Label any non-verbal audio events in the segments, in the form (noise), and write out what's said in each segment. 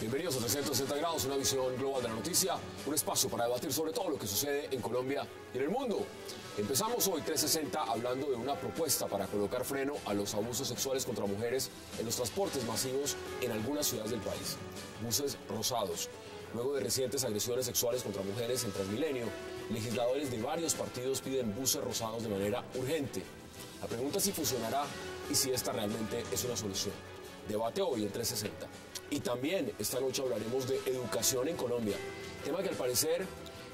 Bienvenidos a 360 grados, una visión global de la noticia, un espacio para debatir sobre todo lo que sucede en Colombia y en el mundo. Empezamos hoy 360 hablando de una propuesta para colocar freno a los abusos sexuales contra mujeres en los transportes masivos en algunas ciudades del país. Buses rosados. Luego de recientes agresiones sexuales contra mujeres en Transmilenio, legisladores de varios partidos piden buses rosados de manera urgente. La pregunta es si funcionará y si esta realmente es una solución. Debate hoy en 360. Y también esta noche hablaremos de educación en Colombia, tema que al parecer,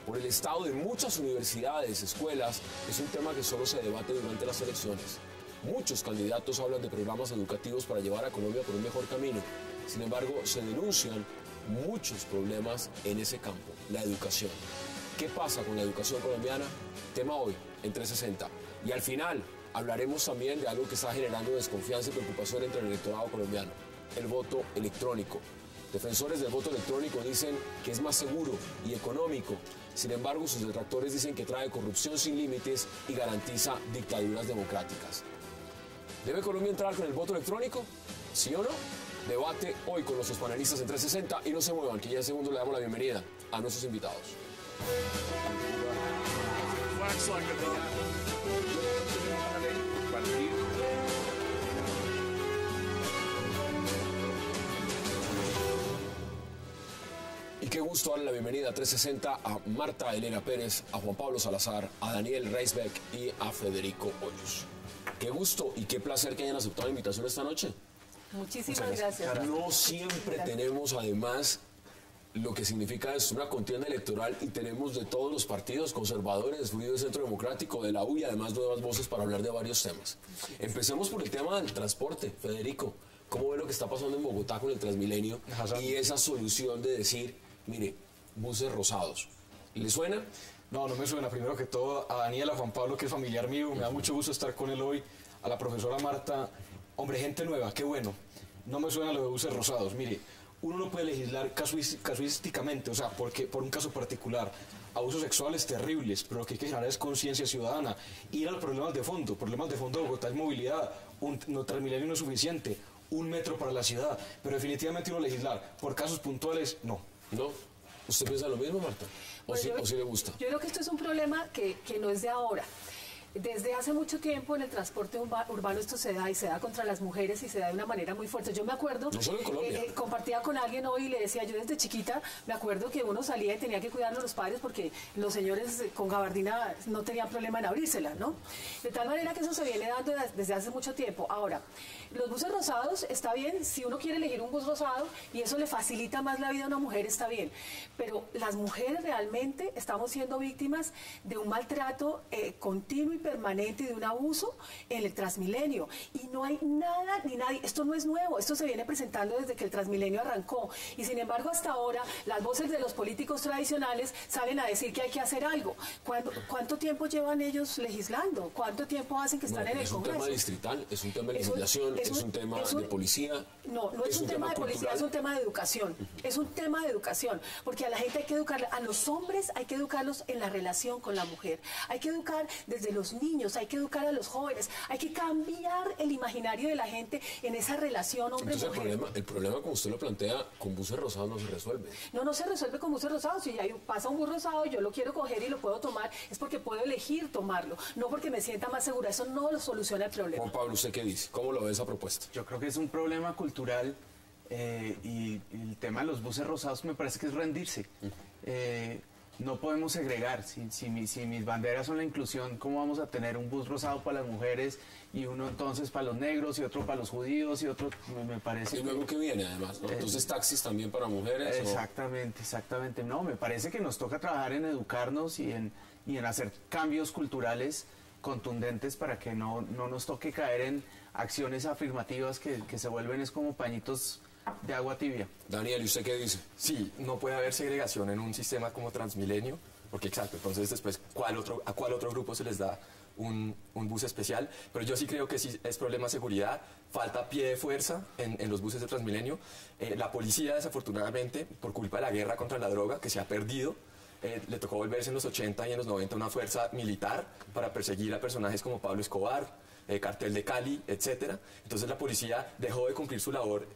por el estado de muchas universidades, escuelas, es un tema que solo se debate durante las elecciones. Muchos candidatos hablan de programas educativos para llevar a Colombia por un mejor camino. Sin embargo, se denuncian muchos problemas en ese campo, la educación. ¿Qué pasa con la educación colombiana? Tema hoy en 360. Y al final hablaremos también de algo que está generando desconfianza y preocupación entre el electorado colombiano, el voto electrónico. Defensores del voto electrónico dicen que es más seguro y económico. Sin embargo, sus detractores dicen que trae corrupción sin límites y garantiza dictaduras democráticas. ¿Debe Colombia entrar con el voto electrónico? ¿Sí o no? Debate hoy con nuestros panelistas en 360 y no se muevan, que ya en segundo le damos la bienvenida a nuestros invitados. Y qué gusto darle la bienvenida a 360 a Marta Elena Pérez, a Juan Pablo Salazar, a Daniel Reisbeck y a Federico Hoyos. Qué gusto y qué placer que hayan aceptado la invitación esta noche. Muchísimas gracias. No siempre tenemos además lo que significa es una contienda electoral y tenemos de todos los partidos conservadores, Unido Centro Democrático, de la U y además nuevas voces para hablar de varios temas. Empecemos por el tema del transporte, Federico. ¿Cómo ve lo que está pasando en Bogotá con el Transmilenio y esa solución de decir, mire, buses rosados? ¿Le suena? No, no me suena. Primero que todo, a Daniel, a Juan Pablo, que es familiar mío, me da mucho gusto estar con él hoy. A la profesora Marta, hombre, gente nueva, qué bueno. No me suena lo de buses rosados. Mire, uno no puede legislar casuís- casuísticamente, o sea, porque, por un caso particular. Abusos sexuales terribles, pero lo que hay que generar es conciencia ciudadana. Ir al problemas de fondo. Problemas de fondo de Bogotá es movilidad. Un no, Transmilenio no es suficiente. Un metro para la ciudad. Pero definitivamente uno legislar por casos puntuales, no. ¿No? ¿Usted piensa lo mismo, Marta? ¿O, Pues sí, yo- o sí le gusta? Yo creo que esto es un problema que, que no es de ahora. Desde hace mucho tiempo en el transporte urba- urbano esto se da y se da contra las mujeres y se da de una manera muy fuerte. Yo me acuerdo, No solo en Colombia. eh, compartía con alguien hoy y le decía, yo desde chiquita me acuerdo que uno salía y tenía que cuidarnos los padres porque los señores eh, con gabardina no tenían problema en abrírsela, ¿no? De tal manera que eso se viene dando de- desde hace mucho tiempo. Ahora, los buses rosados está bien, si uno quiere elegir un bus rosado y eso le facilita más la vida a una mujer, está bien. Pero las mujeres realmente estamos siendo víctimas de un maltrato eh, continuo y permanente de un abuso en el Transmilenio. Y no hay nada ni nadie, esto no es nuevo, esto se viene presentando desde que el Transmilenio arrancó. Y sin embargo, hasta ahora, las voces de los políticos tradicionales salen a decir que hay que hacer algo. ¿Cuándo- ¿Cuánto tiempo llevan ellos legislando? ¿Cuánto tiempo hacen que están en el es un Congreso? tema distrital, es un tema de Es un- legislación, es es un, tema es un- de policía. No, no es, un, tema, de policía, cultural. es un tema de educación. Es un tema de educación, porque a la gente hay que educar, a los hombres hay que educarlos en la relación con la mujer. Hay que educar desde los niños, hay que educar a los jóvenes, hay que cambiar el imaginario de la gente en esa relación Entonces el hombre-mujer. problema, el problema, como usted lo plantea, con buses rosados no se resuelve. No, no se resuelve con buses rosados. Si hay, pasa un bus rosado yo lo quiero coger y lo puedo tomar, es porque puedo elegir tomarlo, no porque me sienta más segura. Eso no lo soluciona el problema. Juan Pablo, ¿usted qué dice? ¿Cómo lo ve esa propuesta? Yo creo que es un problema cultural eh, y el tema de los buses rosados me parece que es rendirse. Eh, no podemos segregar. Si, si, mi- si mis banderas son la inclusión, ¿cómo vamos a tener un bus rosado para las mujeres y uno entonces para los negros y otro para los judíos y otro, me, me parece... Y luego que viene, además, ¿no? Entonces taxis también para mujeres. o- Exactamente, exactamente. No, me parece que nos toca trabajar en educarnos y en, y en hacer cambios culturales contundentes para que no, no nos toque caer en acciones afirmativas que, que se vuelven es como pañitos de agua tibia. Daniel, ¿y usted qué dice? Sí, no puede haber segregación en un sistema como Transmilenio, porque exacto, entonces después, ¿cuál otro, ¿a cuál otro grupo se les da un, un bus especial? Pero yo sí creo que sí es problema de seguridad, falta pie de fuerza en, en los buses de Transmilenio. Eh, la policía, desafortunadamente, por culpa de la guerra contra la droga, que se ha perdido, eh, le tocó volverse en los 80 y en los 90 una fuerza militar para perseguir a personajes como Pablo Escobar, eh, Cartel de Cali, etcétera. Entonces la policía dejó de cumplir su labor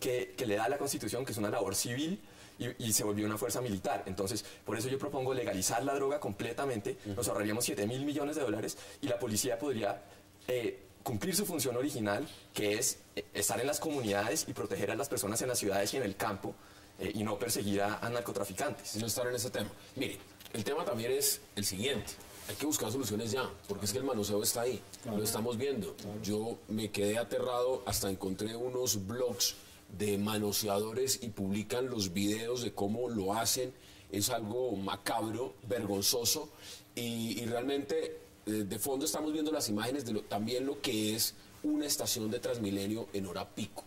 que, que le da la Constitución, que es una labor civil, y, y se volvió una fuerza militar. Entonces, por eso yo propongo legalizar la droga completamente, nos ahorraríamos 7 mil millones de dólares y la policía podría eh, cumplir su función original, que es eh, estar en las comunidades y proteger a las personas en las ciudades y en el campo eh, y no perseguir a, a narcotraficantes. no estar en ese tema. Mire, el tema también es el siguiente. Hay que buscar soluciones ya, porque es que el manoseo está ahí, lo estamos viendo. Yo me quedé aterrado, hasta encontré unos blogs de manoseadores y publican los videos de cómo lo hacen. Es algo macabro, vergonzoso, y, y realmente eh, de fondo estamos viendo las imágenes de lo- también lo que es una estación de Transmilenio en hora pico.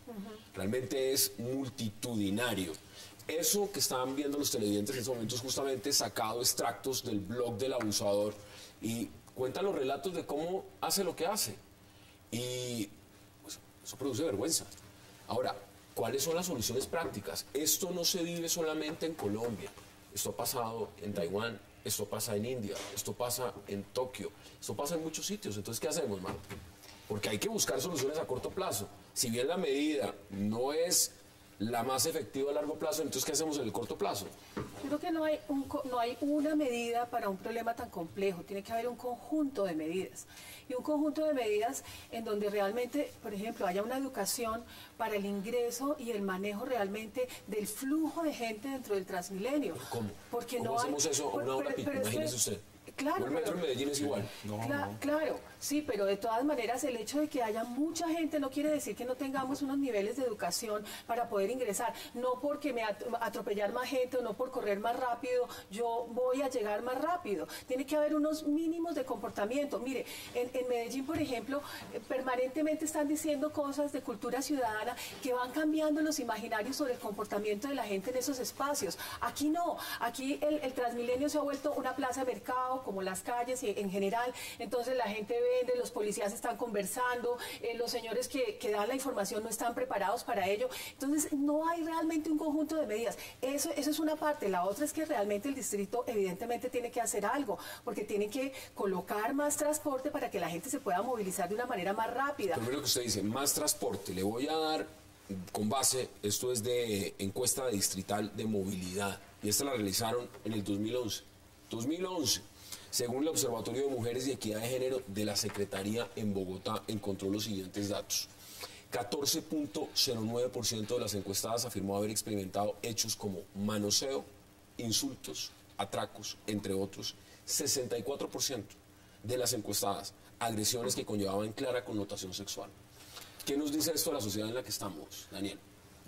Realmente es multitudinario. Eso que estaban viendo los televidentes en estos momentos justamente sacado extractos del blog del abusador y cuenta los relatos de cómo hace lo que hace. Y pues, eso produce vergüenza. Ahora, ¿cuáles son las soluciones prácticas? Esto no se vive solamente en Colombia. Esto ha pasado en Taiwán, esto pasa en India, esto pasa en Tokio, esto pasa en muchos sitios. Entonces, ¿qué hacemos, Marta? Porque hay que buscar soluciones a corto plazo. Si bien la medida no es la más efectiva a largo plazo, entonces, ¿qué hacemos en el corto plazo? Creo que no hay, un co- no hay una medida para un problema tan complejo, tiene que haber un conjunto de medidas. Y un conjunto de medidas en donde realmente, por ejemplo, haya una educación para el ingreso y el manejo realmente del flujo de gente dentro del Transmilenio. ¿Cómo? Porque ¿Cómo no hay- hacemos eso a por- una hora pero- pico? pero es que- Imagínese usted. Claro, el metro pero- en Medellín es igual. Cla- Claro, sí, pero de todas maneras el hecho de que haya mucha gente no quiere decir que no tengamos unos niveles de educación para poder ingresar. No porque me at- atropellar más gente o no por correr más rápido, yo voy a llegar más rápido. Tiene que haber unos mínimos de comportamiento. Mire, en, Medellín, por ejemplo, eh, permanentemente están diciendo cosas de cultura ciudadana que van cambiando los imaginarios sobre el comportamiento de la gente en esos espacios. Aquí no, aquí el, Transmilenio se ha vuelto una plaza de mercado, como las calles y en general. Entonces la gente vende, los policías están conversando, eh, los señores que, que dan la información no están preparados para ello. Entonces no hay realmente un conjunto de medidas. Eso, eso es una parte. La otra es que realmente el distrito evidentemente tiene que hacer algo, porque tiene que colocar más transporte para que la gente se pueda movilizar de una manera más rápida. Primero que usted dice, más transporte. Le voy a dar con base, esto es de encuesta distrital de movilidad, y esta la realizaron en el 2011. 2011, según el Observatorio de Mujeres y Equidad de Género de la Secretaría en Bogotá, encontró los siguientes datos. 14.09% de las encuestadas afirmó haber experimentado hechos como manoseo, insultos, atracos, entre otros. 64% de las encuestadas, agresiones que conllevaban clara connotación sexual. ¿Qué nos dice esto de la sociedad en la que estamos, Daniel?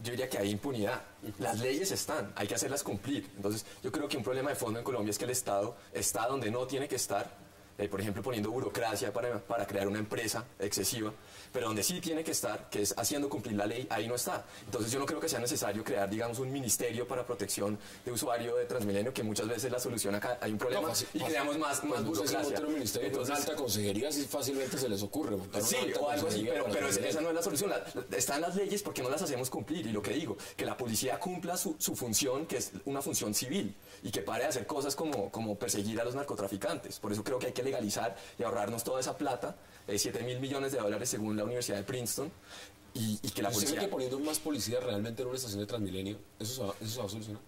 Yo diría que hay impunidad. Las leyes están, hay que hacerlas cumplir. Entonces, yo creo que un problema de fondo en Colombia es que el Estado está donde no tiene que estar. Eh, por ejemplo, poniendo burocracia para, para crear una empresa excesiva, pero donde sí tiene que estar, que es haciendo cumplir la ley, ahí no está. Entonces yo no creo que sea necesario crear, digamos, un ministerio para protección de usuario de Transmilenio, que muchas veces la solución acá hay un problema No, fácil- y fácil. creamos más, más Pues burocracia. un ministerio Entonces, alta consejería, si fácilmente se les ocurre Sí, o algo así, pero, pero es- esa no es la solución. La- están las leyes porque no las hacemos cumplir. Y lo que digo, que la policía cumpla su, su función, que es una función civil, y que pare de hacer cosas como, como perseguir a los narcotraficantes. Por eso creo que hay que legalizar y ahorrarnos toda esa plata, eh, 7 mil millones de dólares según la Universidad de Princeton, y, y que la ¿Usted cree policía... que poniendo más policía realmente en una estación de Transmilenio, eso se va, eso se va a solucionar?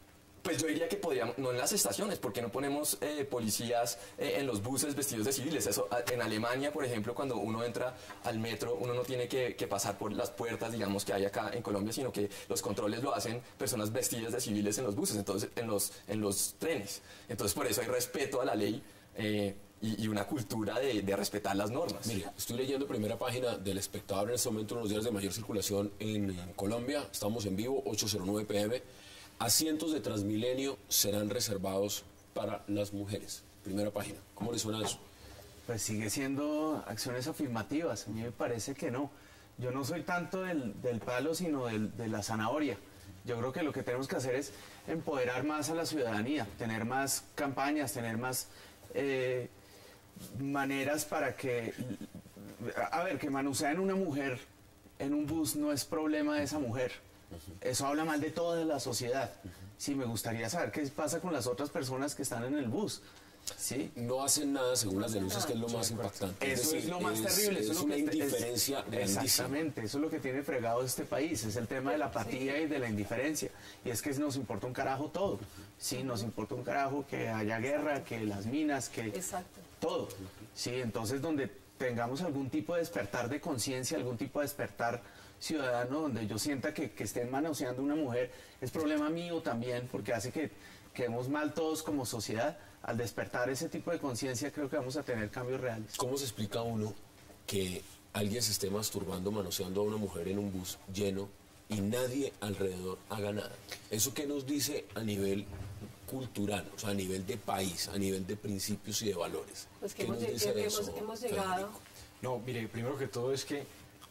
Pues yo diría que podríamos, no en las estaciones, porque no ponemos eh, policías eh, en los buses vestidos de civiles. Eso, a- en Alemania, por ejemplo, cuando uno entra al metro, uno no tiene que, que pasar por las puertas, digamos, que hay acá en Colombia, sino que los controles lo hacen personas vestidas de civiles en los buses, entonces, en los, en los trenes. Entonces, por eso hay respeto a la ley eh, y, y una cultura de, de respetar las normas. Mire, estoy leyendo primera página del espectador en este momento, uno de los días de mayor circulación en, en Colombia. Estamos en vivo, 809 pm. Asientos de Transmilenio serán reservados para las mujeres. Primera página. ¿Cómo le suena eso? Pues sigue siendo acciones afirmativas. A mí me parece que no. Yo no soy tanto del, del palo, sino del- de la zanahoria. Yo creo que lo que tenemos que hacer es empoderar más a la ciudadanía, tener más campañas, tener más eh, maneras para que, a ver, que manosean una mujer en un bus no es problema de esa mujer. Eso habla mal de toda la sociedad. Sí, me gustaría saber qué pasa con las otras personas que están en el bus. Sí. No hacen nada según las denuncias, que es lo más impactante. Eso es, decir, lo más terrible. Es eso es lo una que es- indiferencia. Exactamente, eso es lo que tiene fregado este país, es el tema de la apatía y de la indiferencia. Y es que nos importa un carajo todo. Sí, nos importa un carajo que haya guerra, que las minas, que Exacto. Todo. Sí, entonces donde tengamos algún tipo de despertar de conciencia, algún tipo de despertar ciudadano, donde yo sienta que, que estén manoseando una mujer, es problema mío también, porque hace que quedemos mal todos como sociedad. Al despertar ese tipo de conciencia, creo que vamos a tener cambios reales. ¿Cómo se explica uno que alguien se esté masturbando, manoseando a una mujer en un bus lleno y nadie alrededor haga nada? ¿Eso qué nos dice a nivel cultural, o sea, a nivel de país, a nivel de principios y de valores? Pues que ¿Qué hemos, nos dice hemos- eso, hemos llegado. Federico? No, mire, primero que todo es que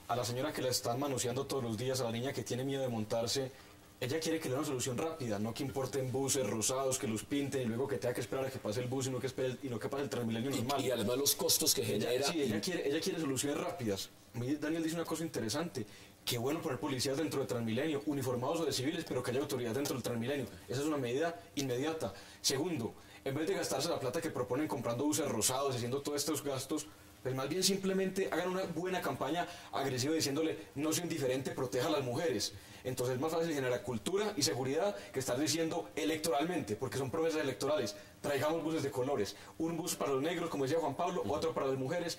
a la señora que la están manoseando todos los días, a la niña que tiene miedo de montarse, ella quiere que le dé una solución rápida, no que importen buses rosados, que los pinten y luego que tenga que esperar a que pase el bus y no que, espere y no que pase el Transmilenio normal. Y, y además los costos que Ella, genera. sí, ella quiere, ella quiere soluciones rápidas. A mí Daniel dice una cosa interesante. Qué bueno poner policías dentro de Transmilenio, uniformados o de civiles, pero que haya autoridad dentro del Transmilenio. Esa es una medida inmediata. Segundo, en vez de gastarse la plata que proponen comprando buses rosados, haciendo todos estos gastos, pues más bien simplemente hagan una buena campaña agresiva diciéndole no soy indiferente, proteja a las mujeres. Entonces es más fácil generar cultura y seguridad que estar diciendo electoralmente, porque son promesas electorales. Traigamos buses de colores. Un bus para los negros, como decía Juan Pablo, otro para las mujeres.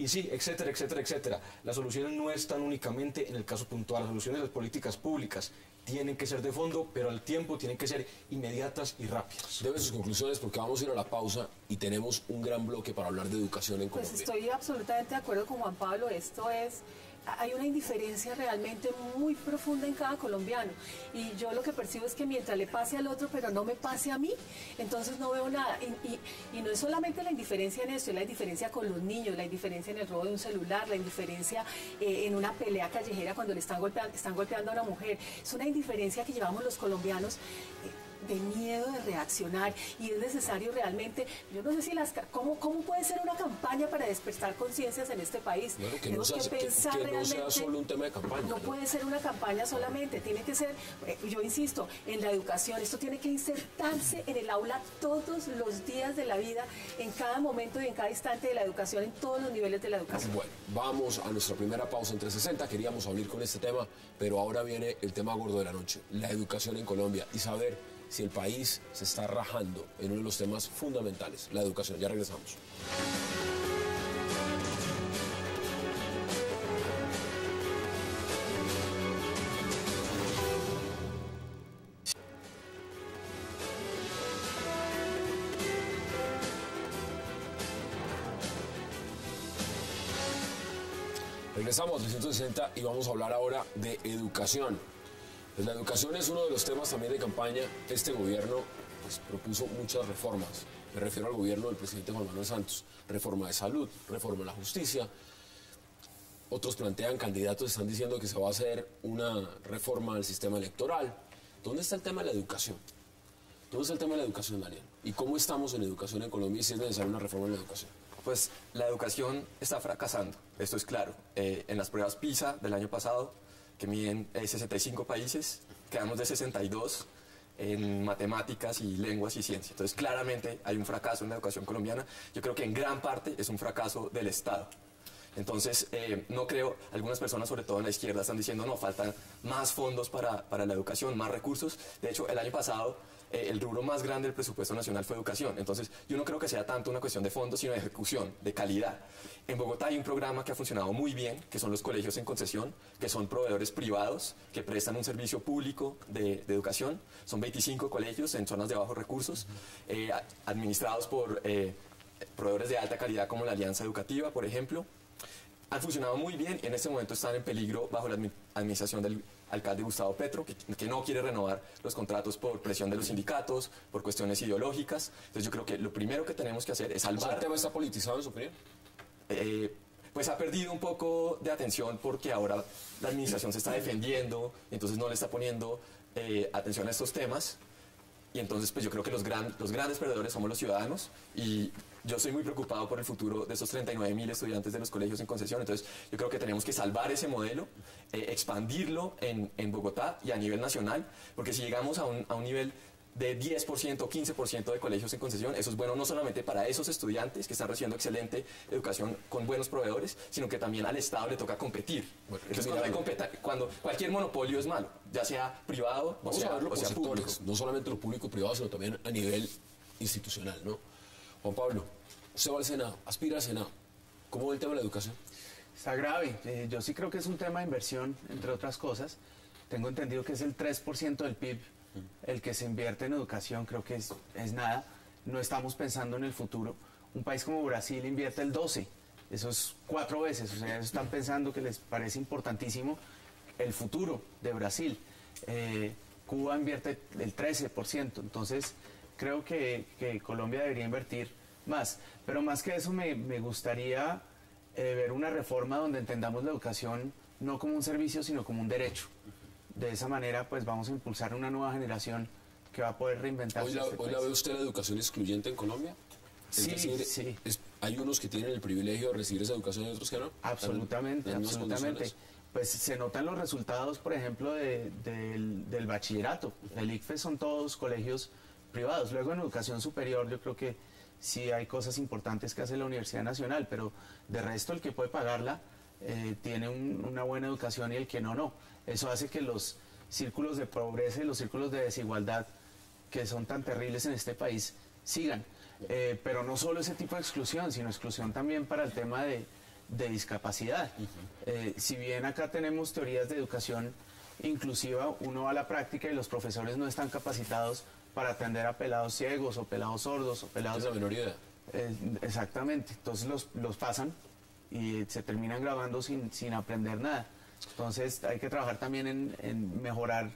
Y sí, etcétera, etcétera, etcétera. Las soluciones no están únicamente en el caso puntual. Las soluciones de las políticas públicas tienen que ser de fondo, pero al tiempo tienen que ser inmediatas y rápidas. Debe sus conclusiones porque vamos a ir a la pausa y tenemos un gran bloque para hablar de educación en Pues Colombia. estoy absolutamente de acuerdo con Juan Pablo. Esto es, hay una indiferencia realmente muy profunda en cada colombiano. Y yo lo que percibo es que mientras le pase al otro, pero no me pase a mí, entonces no veo nada. Y, no es solamente la indiferencia en esto, es la indiferencia con los niños, la indiferencia en el robo de un celular, la indiferencia eh, en una pelea callejera cuando le están golpeando, están golpeando a una mujer. Es una indiferencia que llevamos los colombianos. eh, de miedo de reaccionar y es necesario realmente, yo no sé si las, ¿cómo, cómo puede ser una campaña para despertar conciencias en este país? Bueno, que no sea- que- que no sea realmente- solo un tema de campaña, No ¿no? puede ser una campaña solamente, tiene que ser, eh, yo insisto, en la educación, esto tiene que insertarse en el aula todos los días de la vida, en cada momento y en cada instante de la educación, en todos los niveles de la educación. Bueno, vamos a nuestra primera pausa en 360. Queríamos abrir con este tema, pero ahora viene el tema gordo de la noche, la educación en Colombia y saber si el país se está rajando en uno de los temas fundamentales, la educación. Ya regresamos. Regresamos a 360 y vamos a hablar ahora de educación. Pues la educación es uno de los temas también de campaña. Este gobierno pues, propuso muchas reformas. Me refiero al gobierno del presidente Juan Manuel Santos. Reforma de salud, reforma de la justicia. Otros plantean, candidatos están diciendo que se va a hacer una reforma del sistema electoral. ¿Dónde está el tema de la educación? ¿Dónde está el tema de la educación, Daniel? ¿Y cómo estamos en educación en Colombia y si es necesaria una reforma en la educación? Pues la educación está fracasando, esto es claro. Eh, en las pruebas PISA del año pasado, que miden eh, 65 países, quedamos de 62 en matemáticas y lenguas y ciencia. Entonces, claramente hay un fracaso en la educación colombiana. Yo creo que en gran parte es un fracaso del Estado. Entonces, eh, no creo, algunas personas, sobre todo en la izquierda, están diciendo, no, faltan más fondos para, para la educación, más recursos. De hecho, el año pasado, eh, el rubro más grande del presupuesto nacional fue educación. Entonces, yo no creo que sea tanto una cuestión de fondos, sino de ejecución, de calidad. En Bogotá hay un programa que ha funcionado muy bien, que son los colegios en concesión, que son proveedores privados que prestan un servicio público de, educación. Son 25 colegios en zonas de bajos recursos, eh, administrados por eh, proveedores de alta calidad como la Alianza Educativa, por ejemplo han funcionado muy bien y en este momento están en peligro bajo la admi- administración del alcalde Gustavo Petro, que, que no quiere renovar los contratos por presión de los sindicatos, por cuestiones ideológicas. Entonces yo creo que lo primero que tenemos que hacer es O sea, salvar... ¿El tema está politizado en su opinión? eh, pues ha perdido un poco de atención porque ahora la administración se está defendiendo, entonces no le está poniendo eh, atención a estos temas. y entonces pues yo creo que los, gran, los grandes perdedores somos los ciudadanos y yo estoy muy preocupado por el futuro de esos 39 mil estudiantes de los colegios en concesión. Entonces, yo creo que tenemos que salvar ese modelo, eh, expandirlo en, en, Bogotá y a nivel nacional, porque si llegamos a un, a un nivel de 10% o 15% de colegios en concesión, eso es bueno no solamente para esos estudiantes que están recibiendo excelente educación con buenos proveedores, sino que también al Estado le toca competir. Bueno, Entonces, cuando, hay competa- cuando cualquier monopolio es malo, ya sea privado o sea, a verlo o por sea público. no solamente lo público y privado, sino también a nivel institucional, ¿no? Juan Pablo, usted va al Senado, aspira al Senado. ¿Cómo ve el tema de la educación? Está grave. Eh, yo sí creo que es un tema de inversión, entre otras cosas. Tengo entendido que es el 3% del PIB el que se invierte en educación, creo que es, es nada. No estamos pensando en el futuro. Un país como Brasil invierte el 12%. Eso es cuatro veces. O sea, ellos están pensando que les parece importantísimo el futuro de Brasil. Eh, Cuba invierte el 13%. Entonces, creo que, que Colombia debería invertir más. Pero más que eso, me, me gustaría eh, ver una reforma donde entendamos la educación no como un servicio, sino como un derecho. De esa manera, pues vamos a impulsar una nueva generación que va a poder reinventarse. ¿Hoy la, este hoy la ve usted la educación excluyente en Colombia? Es Sí, decir, sí. es- hay unos que tienen el privilegio de recibir esa educación y otros que no. Absolutamente, absolutamente. Pues se notan los resultados, por ejemplo, de- del, del bachillerato. El ICFE son todos colegios privados. Luego en educación superior yo creo que sí hay cosas importantes que hace la Universidad Nacional, pero de resto el que puede pagarla eh, tiene un- una buena educación y el que no, no. Eso hace que los círculos de pobreza y los círculos de desigualdad que son tan terribles en este país sigan. Eh, pero no solo ese tipo de exclusión, sino exclusión también para el tema de, de discapacidad. Eh, si bien acá tenemos teorías de educación inclusiva, uno va a la práctica y los profesores no están capacitados para atender a pelados ciegos o pelados sordos o pelados... Es la menor idea. Eh, exactamente, entonces los, los pasan y se terminan grabando sin, sin aprender nada. Entonces hay que trabajar también en, en mejorar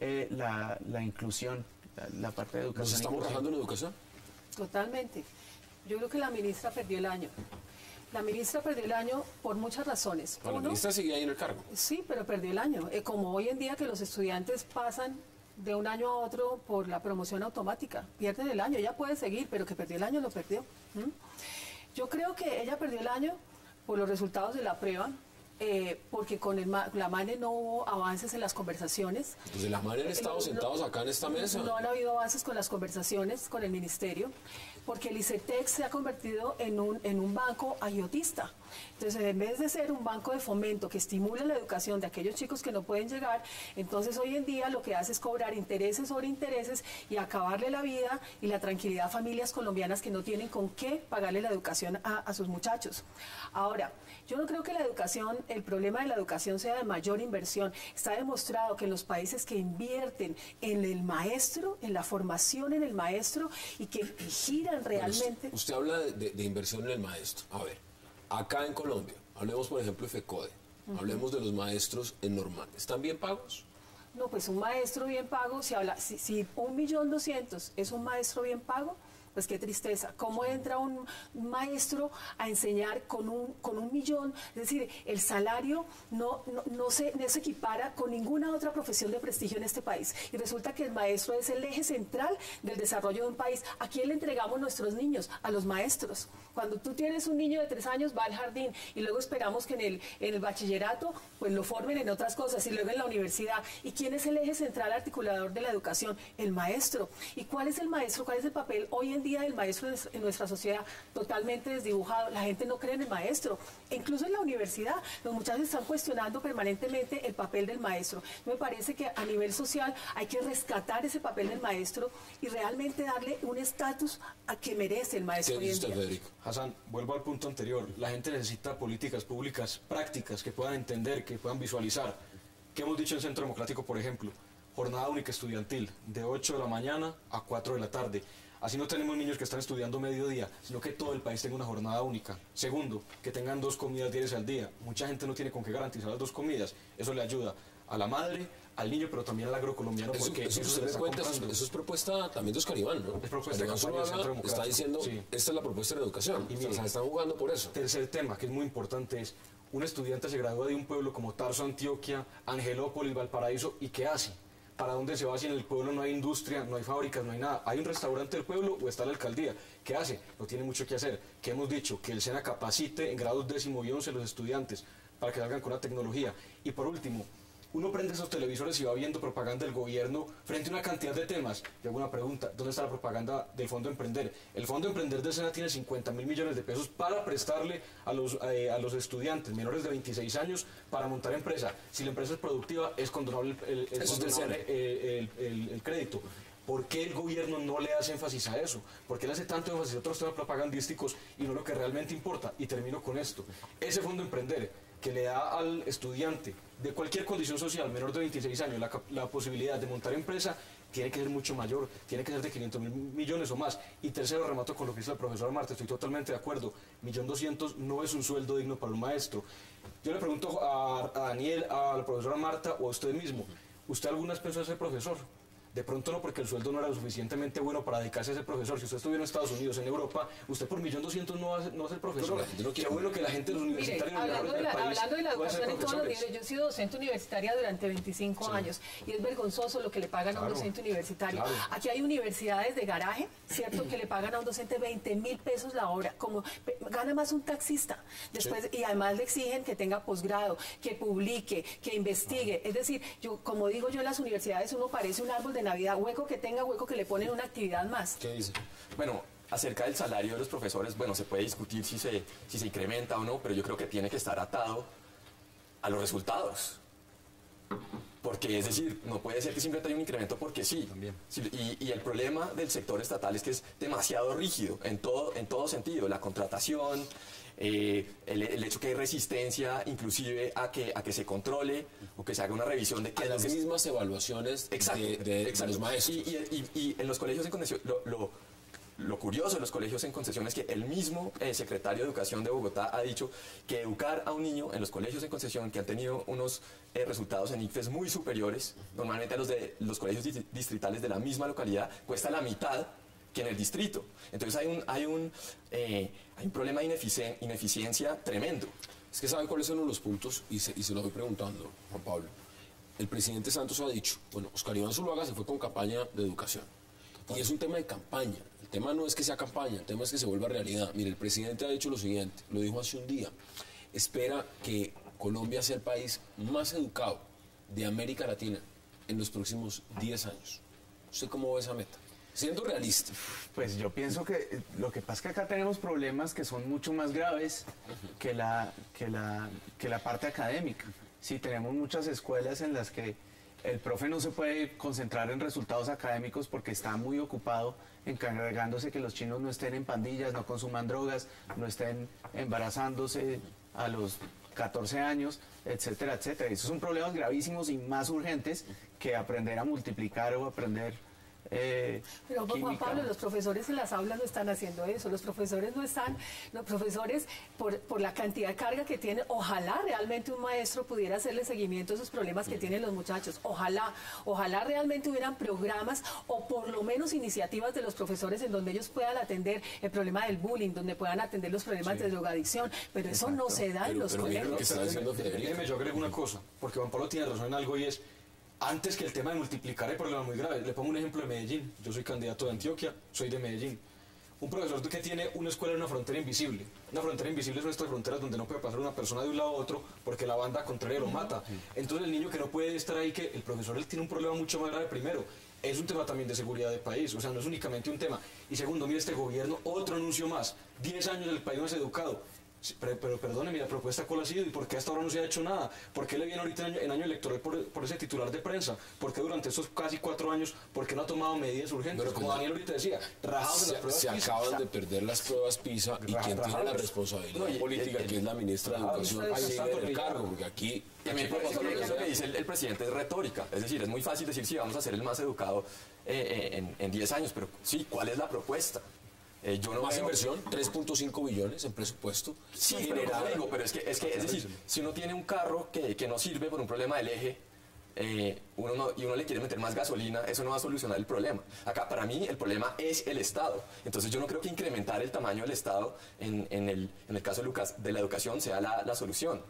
eh, la, la inclusión, la, la parte de educación. ¿Nos estamos rajando en educación? Totalmente. Yo creo que la ministra perdió el año. La ministra perdió el año por muchas razones. La Uno, ministra sigue ahí en el cargo. Sí, pero perdió el año. Eh, como hoy en día que los estudiantes pasan de un año a otro por la promoción automática, pierden el año. Ella puede seguir, pero que perdió el año lo perdió. Yo creo que ella perdió el año por los resultados de la prueba, eh, porque con el la MANE no hubo avances en las conversaciones. Desde la manera han estado No, no, sentados acá en esta mesa. No han habido avances con las conversaciones con el ministerio, porque el ICETEX se ha convertido en un, en un banco agiotista. Entonces, en vez de ser un banco de fomento que estimule la educación de aquellos chicos que no pueden llegar, entonces hoy en día lo que hace es cobrar intereses sobre intereses y acabarle la vida y la tranquilidad a familias colombianas que no tienen con qué pagarle la educación a, a sus muchachos. Ahora, yo no creo que la educación, el problema de la educación sea de mayor inversión. Está demostrado que en los países que invierten en el maestro, en la formación en el maestro y que giran realmente... usted, usted habla de, de- de inversión en el maestro. A ver, acá en Colombia, hablemos por ejemplo de FECODE, hablemos de los maestros en normal. ¿Están bien pagos? No, pues un maestro bien pago, si habla, si, si un millón doscientos es un maestro bien pago, pues qué tristeza. ¿Cómo entra un maestro a enseñar con un, con un millón? Es decir, el salario no, no, no se, no se equipara con ninguna otra profesión de prestigio en este país. Y resulta que el maestro es el eje central del desarrollo de un país. ¿A quién le entregamos nuestros niños? A los maestros. Cuando tú tienes un niño de tres años, va al jardín y luego esperamos que en el, en el bachillerato pues lo formen en otras cosas y luego en la universidad. ¿Y quién es el eje central articulador de la educación? El maestro. ¿Y cuál es el maestro? ¿Cuál es el papel hoy en día del maestro en nuestra sociedad? Totalmente desdibujado. La gente no cree en el maestro. E incluso en la universidad, los muchachos están cuestionando permanentemente el papel del maestro. Me parece que a nivel social hay que rescatar ese papel del maestro y realmente darle un estatus a que merece el ¿Qué maestro hoy en día. Federico? Hassan, vuelvo al punto anterior. La gente necesita políticas públicas prácticas que puedan entender, que puedan visualizar. ¿Qué hemos dicho en Centro Democrático, por ejemplo? Jornada única estudiantil, de 8 de la mañana a 4 de la tarde. Así no tenemos niños que están estudiando mediodía, sino que todo el país tenga una jornada única. Segundo, que tengan dos comidas diarias al día. Mucha gente no tiene con qué garantizar las dos comidas. Eso le ayuda a la madre, al niño, pero también al agrocolombiano, Eso, porque eso eso cuenta, eso, es propuesta también de Oscar Iván, ¿no? Es propuesta Oscar Iván Zuluaga está diciendo, Sí. esta es la propuesta de la educación. Y o sea, están jugando por eso. Tercer tema, que es muy importante, es un estudiante se gradúa de un pueblo como Tarso, Antioquia, Angelópolis, Valparaíso, ¿y qué hace? ¿Para dónde se va si en el pueblo no hay industria, no hay fábricas, no hay nada? ¿Hay un restaurante del pueblo o está la alcaldía? ¿Qué hace? No tiene mucho que hacer. ¿Qué hemos dicho? Que el SENA capacite en grados décimo y once los estudiantes para que salgan con la tecnología. Y por último, uno prende esos televisores y va viendo propaganda del gobierno frente a una cantidad de temas. Y hago una pregunta, ¿dónde está la propaganda del Fondo Emprender? El Fondo Emprender de Sena tiene 50 mil millones de pesos para prestarle a los, eh, a los estudiantes menores de 26 años para montar empresa. Si la empresa es productiva, es condonable el, el- es condonable, el- el crédito. ¿Por qué el gobierno no le hace énfasis a eso? ¿Por qué le hace tanto énfasis a otros temas propagandísticos y no lo que realmente importa? Y termino con esto. Ese fondo emprender que le da al estudiante de cualquier condición social menor de 26 años la, posibilidad de montar empresa tiene que ser mucho mayor, tiene que ser de 500 mil millones o más. Y tercero, remato con lo que dice la profesora Marta, estoy totalmente de acuerdo. Millón doscientos no es un sueldo digno para un maestro. Yo le pregunto a, a Daniel, a la profesora Marta o a usted mismo, ¿usted alguna vez pensó en ser profesor? De pronto no, porque el sueldo no era lo suficientemente bueno para dedicarse a ser profesor. Si usted estuviera en Estados Unidos, en Europa, usted por millón doscientos no va, a ser- no va a ser profesor. Gente no Qué bueno que la gente de los Mire, universitarios hablando de, la, país hablando de la educación en todos los niveles, yo he sido docente universitaria durante 25 años y es vergonzoso lo que le pagan a un docente universitario. claro. Aquí hay universidades de garaje, ¿cierto? (clears throat) Que le pagan a un docente 20 mil pesos la hora, como gana más un taxista. Después, Y además le exigen que tenga posgrado, que publique, que investigue. Es decir, yo como digo yo en las universidades uno parece un árbol de Navidad, hueco que tenga, hueco que le ponen una actividad más. ¿Qué dice? Bueno, acerca del salario de los profesores, bueno, se puede discutir si se, si se incrementa o no, pero yo creo que tiene que estar atado a los resultados. Porque, es decir, no puede ser que simplemente haya un incremento porque sí. Sí, Y, y el problema del sector estatal es que es demasiado rígido en todo, en todo sentido. La contratación, eh, el, el hecho que hay resistencia inclusive a que, a que se controle o que se haga una revisión de qué A las que mismas evaluaciones Exacto, de, de- de exacto. los maestros. Y, y- y- y en los colegios en concesión, lo, lo- lo curioso de los colegios en concesión es que el mismo eh, secretario de Educación de Bogotá ha dicho que educar a un niño en los colegios en concesión que han tenido unos eh, resultados en ICFES muy superiores, normalmente a los de los colegios dis- distritales de la misma localidad, cuesta la mitad que en el distrito. Entonces hay un, hay un, eh, hay un problema de ineficien- ineficiencia tremendo. Es que sabe cuáles son los puntos y se, y se lo voy preguntando, Juan Pablo. El presidente Santos ha dicho, bueno, Oscar Iván Zuluaga se fue con campaña de educación. Y es un tema de campaña. El tema no es que sea campaña, el tema es que se vuelva realidad. Mire, el presidente ha dicho lo siguiente, lo dijo hace un día. Espera que Colombia sea el país más educado de América Latina en los próximos 10 años. ¿Usted cómo ve esa meta? Siendo realista. Pues yo pienso que eh, lo que pasa es que acá tenemos problemas que son mucho más graves que la, que la, que la parte académica. Sí, tenemos muchas escuelas en las que el profe no se puede concentrar en resultados académicos porque está muy ocupado encargándose que los chinos no estén en pandillas, no consuman drogas, no estén embarazándose a los 14 años, etcétera, etcétera. Esos son problemas gravísimos y más urgentes que aprender a multiplicar o aprender eh, Pero Juan. Pablo, los profesores en las aulas no están haciendo eso. Los profesores no están, los profesores, por, por la cantidad de carga que tienen, ojalá realmente un maestro pudiera hacerle seguimiento a esos problemas que tienen los muchachos. Ojalá, ojalá realmente hubieran programas o por lo menos iniciativas de los profesores en donde ellos puedan atender el problema del bullying, donde puedan atender los problemas de drogadicción. Pero eso no se da en los pero miren lo colegios. que está diciendo Federico. Déjeme, yo agrego una cosa, porque Juan Pablo tiene razón en algo y es, antes que el tema de multiplicar hay problemas muy graves. Le pongo un ejemplo de Medellín. Yo soy candidato de Antioquia, soy de Medellín. Un profesor que tiene una escuela en una frontera invisible. Una frontera invisible es nuestras fronteras donde no puede pasar una persona de un lado a otro porque la banda contraria lo mata. Entonces el niño que no puede estar ahí, que el profesor él tiene un problema mucho más grave primero. Es un tema también de seguridad del país, o sea, no es únicamente un tema. Y segundo, mire este gobierno, otro anuncio más. 10 años del país más educado. Pero, pero perdóneme, la propuesta cuál ha sido y por qué hasta ahora no se ha hecho nada. ¿Por qué le viene ahorita en año, en año electoral por, por ese titular de prensa? ¿Por qué durante estos casi cuatro años, por qué no ha tomado medidas urgentes? Pero Como Daniel ahorita decía, rajados en las Se, pruebas se PISA. acaban de perder las pruebas PISA y Ra- quien tiene la responsabilidad No, y- política, el- que es la ministra de. Educación, sigue en el cargo, porque aquí... Y a mí me aquí parece pasa que lo dice el, el presidente es retórica. Es decir, es muy fácil decir si vamos a ser el más educado eh, eh, en, en 10 años, pero sí, ¿cuál es la propuesta? Eh, yo no Más inversión, 3.5 billones en presupuesto. Sí, digo, pero es que, es que, es decir, si uno tiene un carro que, que no sirve por un problema del eje, eh, uno no- y uno le quiere meter más gasolina, eso no va a solucionar el problema. Acá, para mí, el problema es el Estado. Entonces, yo no creo que incrementar el tamaño del Estado, en, en el, en el caso de, Lucas, de la educación, sea la, la solución.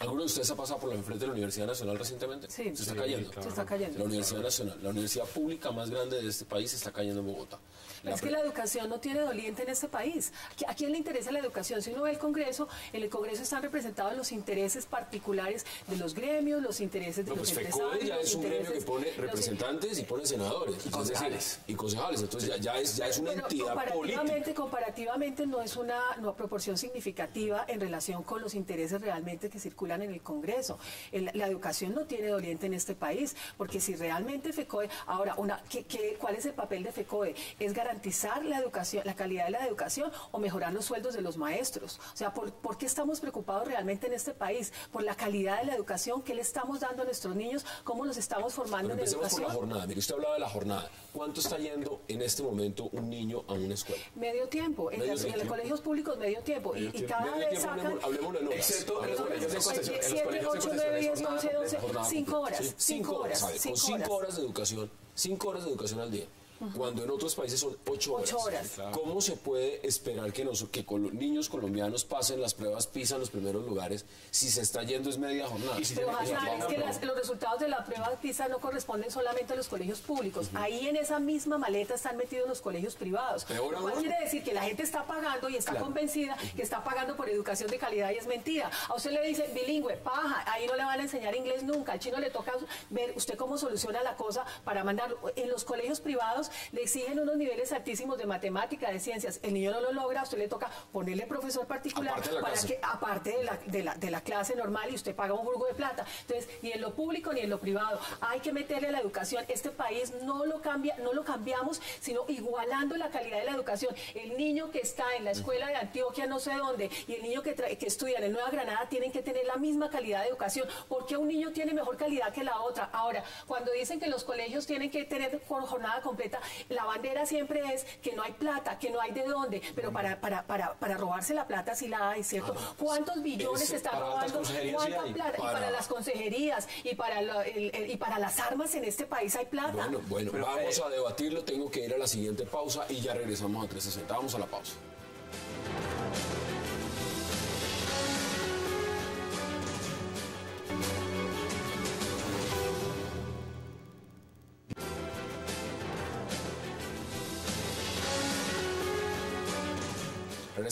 ¿Alguno de ustedes ha pasado por la enfrente de la Universidad Nacional recientemente? Sí. Se está Sí, cayendo. Se está cayendo. La Universidad Nacional, la universidad pública más grande de este país está cayendo en Bogotá. La Es que la educación no tiene doliente en este país. ¿A quién le interesa la educación? Si uno ve el Congreso, en el Congreso están representados los intereses particulares de los gremios, los intereses de No, los pues empresarios. Ya es un gremio que pone los- representantes y pone senadores. Y concejales. y concejales. Entonces ya, ya es, ya es una Pero entidad política. comparativamente, comparativamente no es una no, proporción significativa en relación con los intereses realmente que circulan en el Congreso. El- la educación no tiene doliente en este país, porque si realmente FECODE, ahora, una, ¿qué, qué- cuál es el papel de FECODE? ¿Es garantizar la educación, la calidad de la educación o mejorar los sueldos de los maestros? O sea, ¿por, por qué estamos preocupados realmente en este país? ¿Por la calidad de la educación? ¿Qué le estamos dando a nuestros niños? ¿Cómo los estamos formando Pero en empecemos por la educación? jornada. Mire, usted hablaba de la jornada. ¿Cuánto está yendo en este momento un niño a una escuela? Medio tiempo, en, Medio las- en tiempo. los colegios públicos medio tiempo. y- y, cada Medio vez tiempo, sacan... hablemos, hablemos de. Excepto en los colegios de horas. concesión. En los 7, colegios de 8, concesión 9, es 10, jornada 11, 12, completa. 5 horas. Sí, 5 horas. Con cinco 5 horas. horas de educación, 5 horas de educación al día. Cuando en otros países son 8 horas. Ocho horas. ¿Cómo se puede esperar que, los, que colo- niños colombianos pasen las pruebas PISA en los primeros lugares si se está yendo es media jornada? Pero Hassan, es que las- los resultados de la prueba PISA no corresponden solamente a los colegios públicos. Ahí en esa misma maleta están metidos los colegios privados. Peor Lo cual aún. quiere decir que la gente está pagando y está convencida que está pagando por educación de calidad y es mentira. A usted le dice bilingüe, paja, ahí no le van a enseñar inglés nunca. Al chino le toca ver usted cómo soluciona la cosa para mandarlo. En los colegios privados le exigen unos niveles altísimos de matemática, de ciencias. El niño no lo logra, a usted le toca ponerle profesor particular Aparte de la para clase. que aparte de la, de, la, de la clase normal y usted paga un burgo de plata. Entonces, ni en lo público ni en lo privado. Hay que meterle a la educación. Este país no lo cambia, no lo cambiamos, sino igualando la calidad de la educación. El niño que está en la escuela de Antioquia, no sé dónde, y el niño que, estudia en Nueva Granada tienen que tener la misma calidad de educación. ¿Por qué un niño tiene mejor calidad que la otra? Ahora, cuando dicen que los colegios tienen que tener jornada completa, la bandera siempre es que no hay plata, que no hay de dónde, pero para, para, para, para robarse la plata sí la hay, ¿cierto? ¿Cuántos billones se están para robando? sí ¿Cuánta plata? Y Para- para las consejerías y para, el- el- y para las armas en este país hay plata. Bueno, bueno, Pero, vamos eh, a debatirlo. Tengo que ir a la siguiente pausa y ya regresamos a 360. Vamos a la pausa.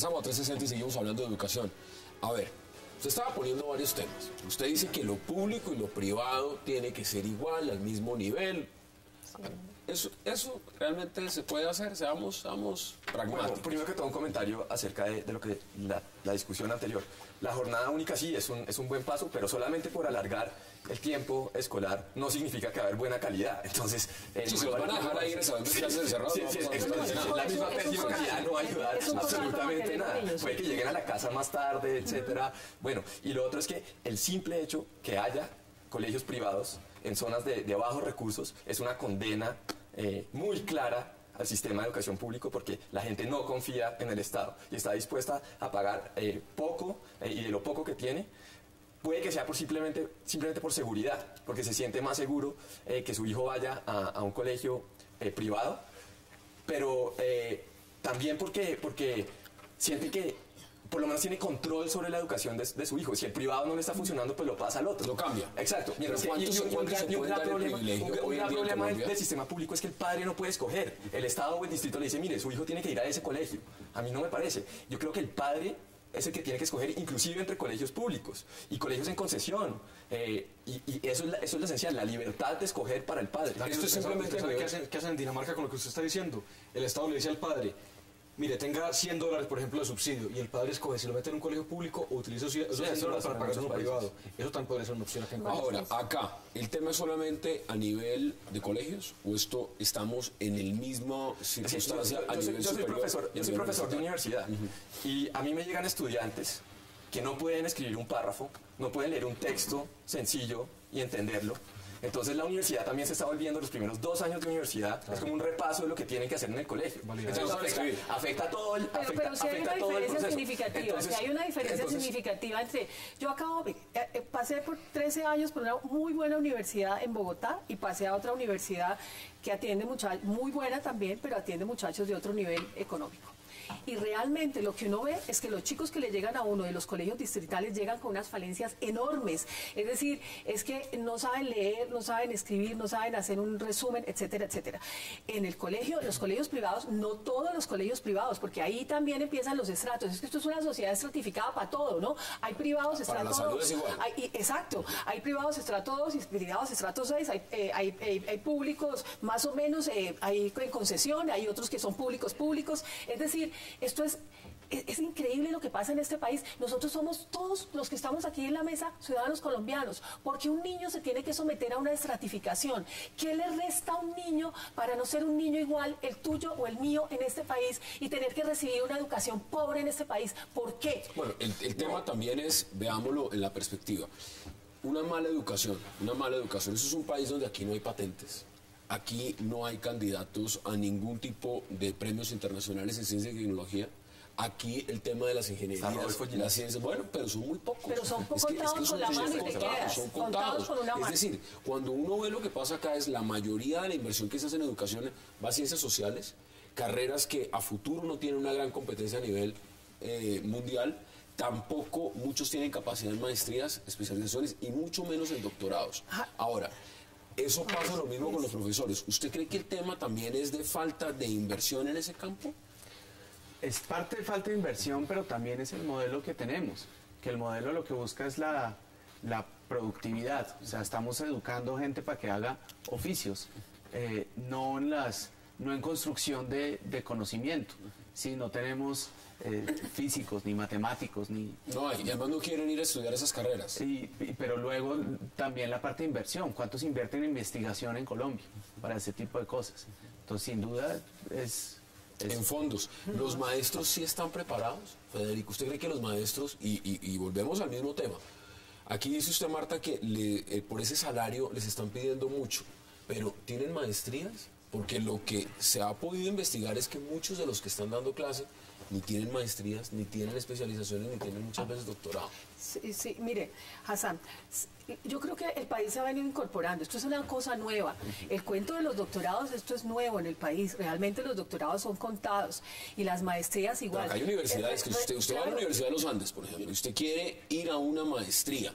Regresamos a 360 y seguimos hablando de educación. A ver, usted estaba poniendo varios temas. Usted dice que lo público y lo privado tiene que ser igual, al mismo nivel. Eso, eso realmente se puede hacer, seamos, seamos Bueno, pragmáticos. primero que todo un comentario acerca de, de lo que la, la discusión anterior. La jornada única sí es un, es un buen paso, pero solamente por alargar el tiempo escolar no significa que va a haber buena calidad. Entonces, eh, Si no se los van a dejar ahí clases encerrados, Sí, sí, La misma pésima calidad no va a ayudar absolutamente nada. Puede que lleguen a la casa más tarde, etcétera. Bueno, y lo otro es que el simple hecho que haya colegios privados en zonas de, de bajos recursos es una condena eh, muy clara al sistema de educación público porque la gente no confía en el Estado y está dispuesta a pagar eh, poco eh, y de lo poco que tiene puede que sea por simplemente, simplemente por seguridad, porque se siente más seguro eh, que su hijo vaya a, a un colegio eh, privado, pero eh, también porque, porque siente que por lo menos tiene control sobre la educación de, de su hijo. Si el privado no le está funcionando, pues lo pasa al otro. Lo cambia. Exacto. Mientras que- ¿cuánto y- un cuánto gran- un gran problema, un gran- un problema del sistema público es que el padre no puede escoger. El Estado o el distrito le dice, mire, su hijo tiene que ir a ese colegio. A mí no me parece. Yo creo que el padre es el que tiene que escoger inclusive entre colegios públicos y colegios en concesión. Eh, y y eso, es la- eso es lo esencial, la libertad de escoger para el padre. Esto es ¿Usted sabe- simplemente ¿qué, hacen, qué hacen en Dinamarca con lo que usted está diciendo? El Estado le dice al padre, mire, tenga 100 dólares, por ejemplo, de subsidio, y el padre escoge si lo mete en un colegio público o utiliza esos 100 eso lo dólares para en pagar uno privado. Eso también podría ser una opción acá en Colombia. Ahora, acá, ¿el tema es solamente a nivel de colegios o esto estamos en el mismo Sí, yo, circunstancia yo- a yo soy, profesor, yo soy profesor de universidad y a mí me llegan estudiantes que no pueden escribir un párrafo, no pueden leer un texto sencillo y entenderlo. Entonces la universidad también se está volviendo los primeros dos años de universidad, es como un repaso de lo que tienen que hacer en el colegio. Entonces afecta, afecta todo el, Pero, afecta, pero si hay una todo el diferencia significativa, Entonces- si hay una diferencia entonces- significativa entre... Yo acabo, eh, eh, pasé por 13 años por una muy buena universidad en Bogotá y pasé a otra universidad que atiende muchachos, muy buena también, pero atiende muchachos de otro nivel económico. Y realmente lo que uno ve es que los chicos que le llegan a uno de los colegios distritales llegan con unas falencias enormes. Es decir, es que no saben leer, no saben escribir, no saben hacer un resumen, etcétera, etcétera. En el colegio, los colegios privados, no todos los colegios privados, porque ahí también empiezan los estratos. Es que esto es una sociedad estratificada para todo, ¿no? Hay privados Para la estrato salud 2, es igual. hay- y- exacto, hay privados estrato 2 y privados estrato 6, hay, eh, hay, hay- hay públicos más o menos, eh, hay en concesión, hay otros que son públicos públicos. Es decir, esto es, es, es increíble lo que pasa en este país. Nosotros somos todos los que estamos aquí en la mesa ciudadanos colombianos. porque un niño se tiene que someter a una estratificación? ¿Qué le resta a un niño para no ser un niño igual, el tuyo o el mío en este país y tener que recibir una educación pobre en este país? ¿Por qué? Bueno, el, el tema también es, veámoslo en la perspectiva, una mala educación, una mala educación. Eso es un país donde aquí no hay patentes. Aquí no hay candidatos a ningún tipo de premios internacionales en ciencia y tecnología. Aquí el tema de las ingenierías, las ciencias, bueno, pero son muy pocos. Pero son Es que- es que contados son- con la mano y te contados, quedas, son contados contados. con una Es decir, cuando uno ve lo que pasa acá es la mayoría de la inversión que se hace en educación va a ciencias sociales, carreras que a futuro no tienen una gran competencia a nivel eh, mundial, tampoco muchos tienen capacidad en maestrías, especializaciones y mucho menos en doctorados. Ajá. Ahora, eso pasa lo mismo con los profesores. ¿Usted cree que el tema también es de falta de inversión en ese campo? Es parte de falta de inversión, pero también es el modelo que tenemos, que el modelo lo que busca es la, la productividad, o sea, estamos educando gente para que haga oficios, eh, no, en las, no en construcción de, de conocimiento, si no tenemos eh, físicos, ni matemáticos, ni, No y además no quieren ir a estudiar esas carreras. y- y- pero luego también la parte de inversión. ¿Cuántos invierten en investigación en Colombia para ese tipo de cosas? Entonces, sin duda, es... es- En fondos, ¿los maestros sí están preparados? Federico, ¿usted cree que los maestros, y, y- y volvemos al mismo tema, aquí dice usted, Marta, que le- eh, por ese salario les están pidiendo mucho, pero ¿tienen maestrías? Porque lo que se ha podido investigar es que muchos de los que están dando clase ni tienen maestrías, ni tienen especializaciones, ni tienen muchas veces doctorado. Sí, sí, mire, Hassan, yo creo que el país se ha venido incorporando. Esto es una cosa nueva. El cuento de los doctorados, esto es nuevo en el país. Realmente los doctorados son contados y las maestrías igual. hay universidades que usted, usted va a la. Universidad de los Andes, por ejemplo, y usted quiere ir a una maestría,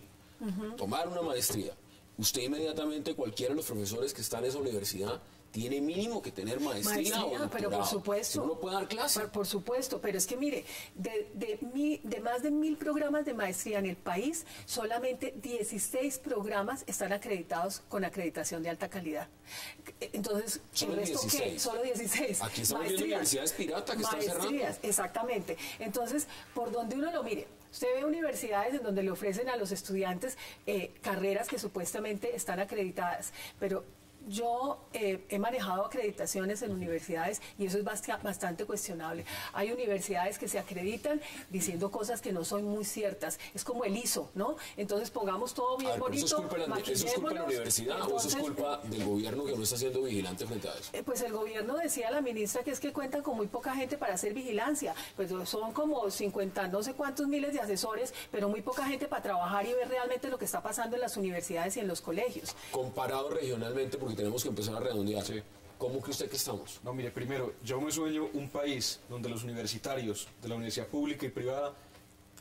tomar una maestría, usted inmediatamente, cualquiera de los profesores que están en esa universidad, tiene mínimo que tener maestría, o Maestría, doctorado. pero por supuesto. Si no, no puede dar clase. Por, por supuesto, pero es que mire, de, de, mi- de más de mil programas de maestría en el país, solamente 16 programas están acreditados con acreditación de alta calidad. Entonces, Solo ¿el resto qué? 16. Solo 16. Aquí estamos Maestrías. universidades pirata que están cerrando. Exactamente. Entonces, por donde uno lo mire, usted ve universidades en donde le ofrecen a los estudiantes eh, carreras que supuestamente están acreditadas, pero yo eh, he manejado acreditaciones en universidades y eso es bastante cuestionable. Hay universidades que se acreditan diciendo cosas que no son muy ciertas. Es como el ISO, ¿no? Entonces pongamos todo A bien ver, bonito. ¿eso, es culpa de la, ¿Eso es culpa de la maquillémonos. universidad o eso es Entonces, culpa del gobierno que no está siendo vigilante frente a eso? eh, Pues el gobierno decía la ministra que es que cuentan con muy poca gente para hacer vigilancia. Pues son como 50, no sé cuántos miles de asesores, pero muy poca gente para trabajar y ver realmente lo que está pasando en las universidades y en los colegios. Comparado regionalmente, porque tenemos que empezar a redondear. ¿Cómo cree usted que estamos? No, mire, primero, yo me sueño un país donde los universitarios de la universidad pública y privada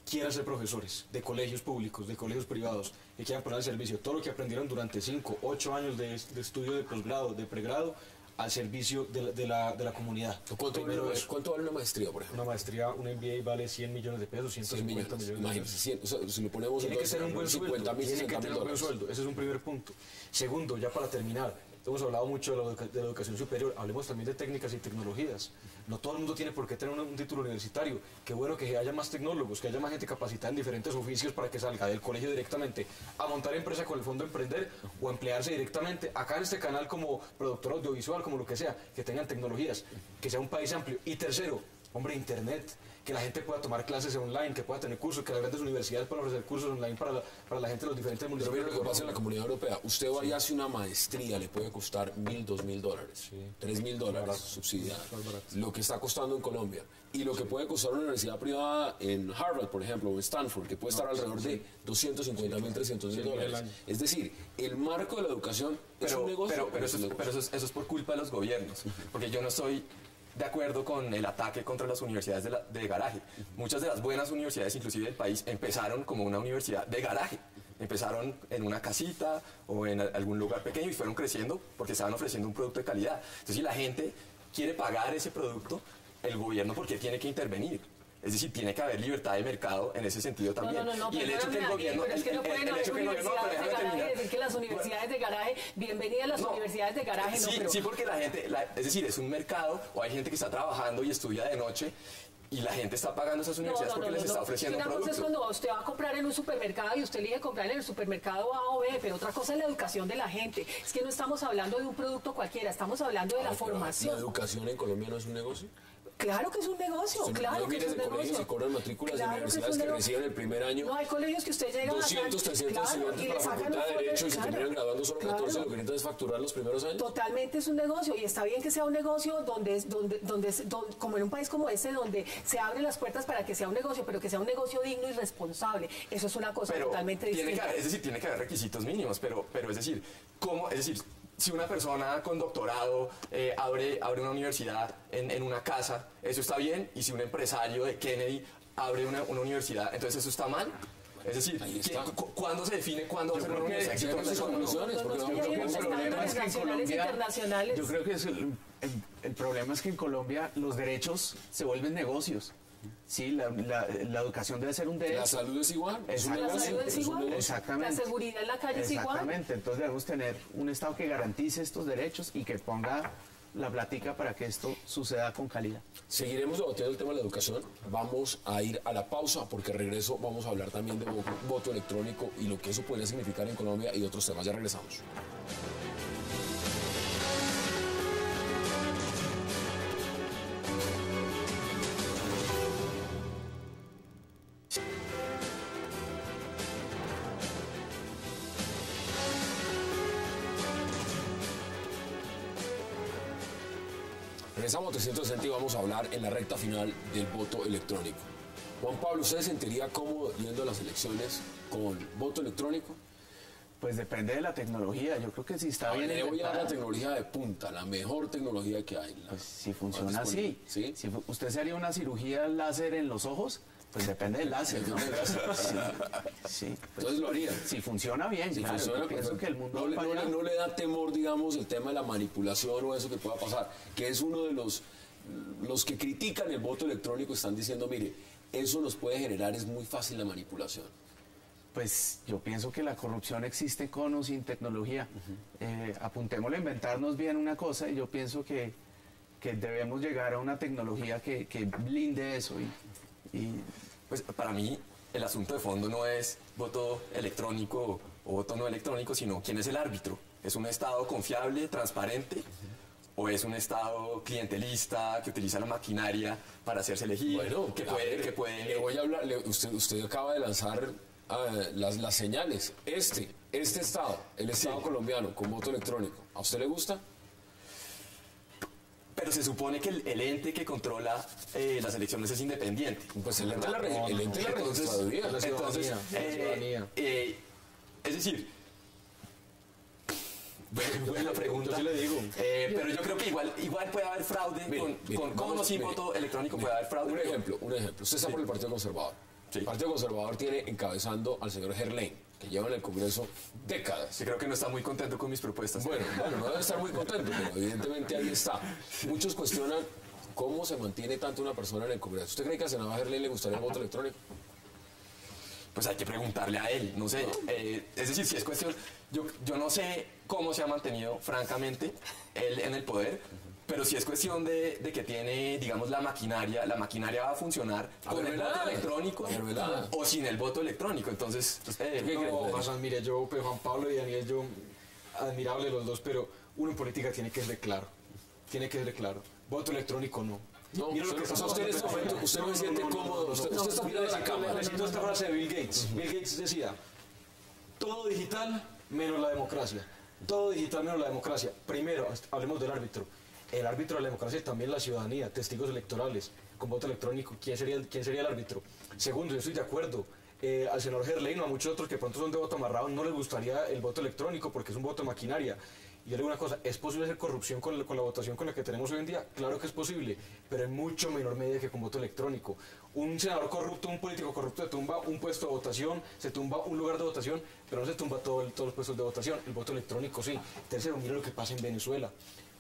quieran ser profesores de colegios públicos, de colegios privados, que quieran poner al servicio todo lo que aprendieron durante 5, 8 años de, de estudio de posgrado, de pregrado, al servicio de la, de la, de la comunidad. ¿Cuánto, vale, eso. ¿Cuánto vale una maestría, por ejemplo? Una maestría, un MBA vale 100 millones de pesos, 100 150 millones. millones, de Imagínense, pesos. 100, o sea, si lo ponemos Tiene que ser un buen 50 sueldo. mil, Tiene que 60 tener un buen sueldo. Ese es un primer punto. Segundo, ya para terminar, hemos hablado mucho de la, educación superior. Hablemos también de técnicas y tecnologías. No todo el mundo tiene por qué tener un, título universitario. Qué bueno que haya más tecnólogos, que haya más gente capacitada en diferentes oficios para que salga del colegio directamente a montar empresa con el fondo Emprender o emplearse directamente acá en este canal como productor audiovisual, como lo que sea, que tengan tecnologías, que sea un país amplio. Y tercero, Hombre, Internet, que la gente pueda tomar clases online, que pueda tener cursos, que las grandes universidades puedan ofrecer cursos online para la, para la gente de los diferentes Pero municipios. mira lo que pasa en la comunidad europea. Usted va y hace una maestría, le puede costar mil, dos mil dólares, tres mil dólares subsidiados. Lo que está costando en Colombia. Y lo que puede costar una universidad privada en Harvard, por ejemplo, o en Stanford, que puede estar alrededor de 250 mil, 300 mil dólares. Es decir, el marco de la educación es pero, un negocio. pero, pero, es eso, un es, negocio. pero eso, es, eso es por culpa de los gobiernos, porque yo no estoy de acuerdo con el ataque contra las universidades de, la- de garaje. Muchas de las buenas universidades, inclusive del país, empezaron como una universidad de garaje. Empezaron en una casita o en algún lugar pequeño y fueron creciendo porque estaban ofreciendo un producto de calidad. Entonces, si la gente quiere pagar ese producto, el gobierno, ¿por qué tiene que intervenir? Es decir, tiene que haber libertad de mercado en ese sentido No, también. no, no, no, y el hecho que el gobierno... pero es que no pueden haber universidades de garaje decir que las universidades de garaje, bienvenidas las No. universidades de garaje, no, sí, pero... sí, porque la gente, la- es decir, es un mercado o hay gente que está trabajando y estudia de noche y la gente está pagando esas universidades porque les está ofreciendo Una un cosa es cuando usted va a comprar en un supermercado y usted elige comprar en el supermercado A o B, pero otra cosa es la educación de la gente. Es que no estamos hablando de un producto cualquiera, estamos hablando de la Ah, formación. ¿La educación en Colombia no es un negocio? Claro que es un negocio, Usted claro no que es un de colegios negocio. y cobran matrículas de Claro que es universidades un que negocio. reciben el primer año No, hay colegios que usted llega 200, a... 300 claro, estudiantes para la facultad de Derecho y se terminan graduando solo 14, claro. lo que necesitan es facturar los primeros años. Totalmente es un negocio y está bien que sea un negocio donde, donde, donde, es- don- como en un país como este, donde se abren las puertas para que sea un negocio, pero que sea un negocio digno y responsable. Eso es una cosa Pero totalmente tiene que distinta. haber, es decir, tiene que haber requisitos mínimos, pero, pero es decir, ¿cómo? Es decir, si una persona con doctorado eh, abre, abre una universidad en, en una casa, eso está bien, y si un empresario de Kennedy abre una, una universidad, entonces eso está mal. Es decir, Ahí está. ¿qué- cu- ¿cuándo se define cuándo va a ser una universidad sus conclusiones, porque no, problema es que-. Yo creo que es el, el- el problema es que en Colombia los derechos se vuelven negocios. Sí, la, la- la educación debe ser un derecho. La salud es igual. La Exactamente. negocio, salud es igual. Exactamente. La seguridad en la calle es igual. Exactamente, entonces debemos tener un Estado que garantice estos derechos y que ponga la platica para que esto suceda con calidad. Seguiremos debatiendo el tema de la educación. Vamos a ir a la pausa porque regreso vamos a hablar también de vo- voto electrónico y lo que eso podría significar en Colombia y otros temas. Ya regresamos. 360 y vamos a hablar en la recta final del voto electrónico. Juan Pablo, ¿usted se sentiría cómodo yendo a las elecciones con voto electrónico? Pues depende de la tecnología. Yo creo que si está A bien le voy a dar la tecnología de punta, la mejor tecnología que hay. la pues si funciona así. ¿Sí? Si usted se haría una cirugía láser en los ojos, pues depende del láser. (laughs) Sí, sí, pues, Entonces lo haría. si funciona bien, Si claro, funciona, pienso que el mundo no, le, no le- no le da temor, digamos, el tema de la manipulación o eso que pueda pasar, que es uno de los, los que critican el voto electrónico, están diciendo, mire, eso nos puede generar, es muy fácil la manipulación. Pues yo pienso que la corrupción existe con o sin tecnología. Eh, apuntémosle a inventarnos bien una cosa y yo pienso que, que debemos llegar a una tecnología que, que blinde eso. Y, y Pues para mí el asunto de fondo no es voto electrónico o voto no electrónico, sino quién es el árbitro. ¿Es un Estado confiable, transparente? ¿O es un Estado clientelista que utiliza la maquinaria para hacerse elegir? Bueno, que puede, ver, que puede le voy a hablar, le- usted, usted acaba de lanzar ah, las, las señales. Este, este Estado, el Estado colombiano, con voto electrónico, ¿a usted le gusta? Pero se supone que el, el ente que controla eh, las elecciones es independiente. Pues el ente de la, re- el ente de la Entonces, registraduría. la entonces, ciudadanía, la eh, eh, es decir, bueno, buena pregunta. Yo sí le digo. Eh, pero yo creo que igual, igual puede haber fraude Mire, con, mire, con, vamos- voto electrónico mire, puede haber fraude. Un ejemplo, un ejemplo. Usted está por el Partido Conservador. Sí. El Partido Conservador tiene encabezando al señor Gerlain, que lleva en el Congreso décadas. Sí, creo que no está muy contento con mis propuestas. Bueno, bueno, no debe estar muy contento, pero evidentemente ahí está. Muchos cuestionan cómo se mantiene tanto una persona en el Congreso. ¿Usted cree que a senador Gerlain le gustaría el voto electrónico? Pues hay que preguntarle a él, no sé, eh, es decir, si es cuestión, yo, yo no sé cómo se ha mantenido, francamente, él en el poder, pero si es cuestión de, de que tiene, digamos, la maquinaria, la maquinaria va a funcionar A con ver, el voto electrónico o sin el voto electrónico, entonces, eh, ¿Qué no, cree? No, Hassan, mire, yo, pues, Juan Pablo y Daniel, yo, admirable los dos, pero uno en política tiene que ser claro. Tiene que ser claro. Voto electrónico no. No, Mira lo que usted, sea, usted en este pasando. momento, usted no se siente cómodo, usted, usted está mirando la cámara. Necesito esta frase de Bill Gates. Bill Gates decía, todo digital menos la democracia. Todo digital menos la democracia. Primero, hablemos del árbitro. El árbitro de la democracia es también la ciudadanía, testigos electorales, con voto electrónico. ¿Quién sería el, quién sería el árbitro? Segundo, yo estoy de acuerdo. Eh, al senador Gerlein o a muchos otros que pronto son de voto amarrado no les gustaría el voto electrónico porque es un voto de maquinaria. Y yo le digo una cosa, ¿es posible hacer corrupción con la, con la votación con la que tenemos hoy en día? Claro que es posible, pero en mucho menor medida que con voto electrónico. Un senador corrupto, un político corrupto se tumba un puesto de votación, se tumba un lugar de votación, pero no se tumba todo el- todos los puestos de votación. El voto electrónico sí. Tercero, mire lo que pasa en Venezuela.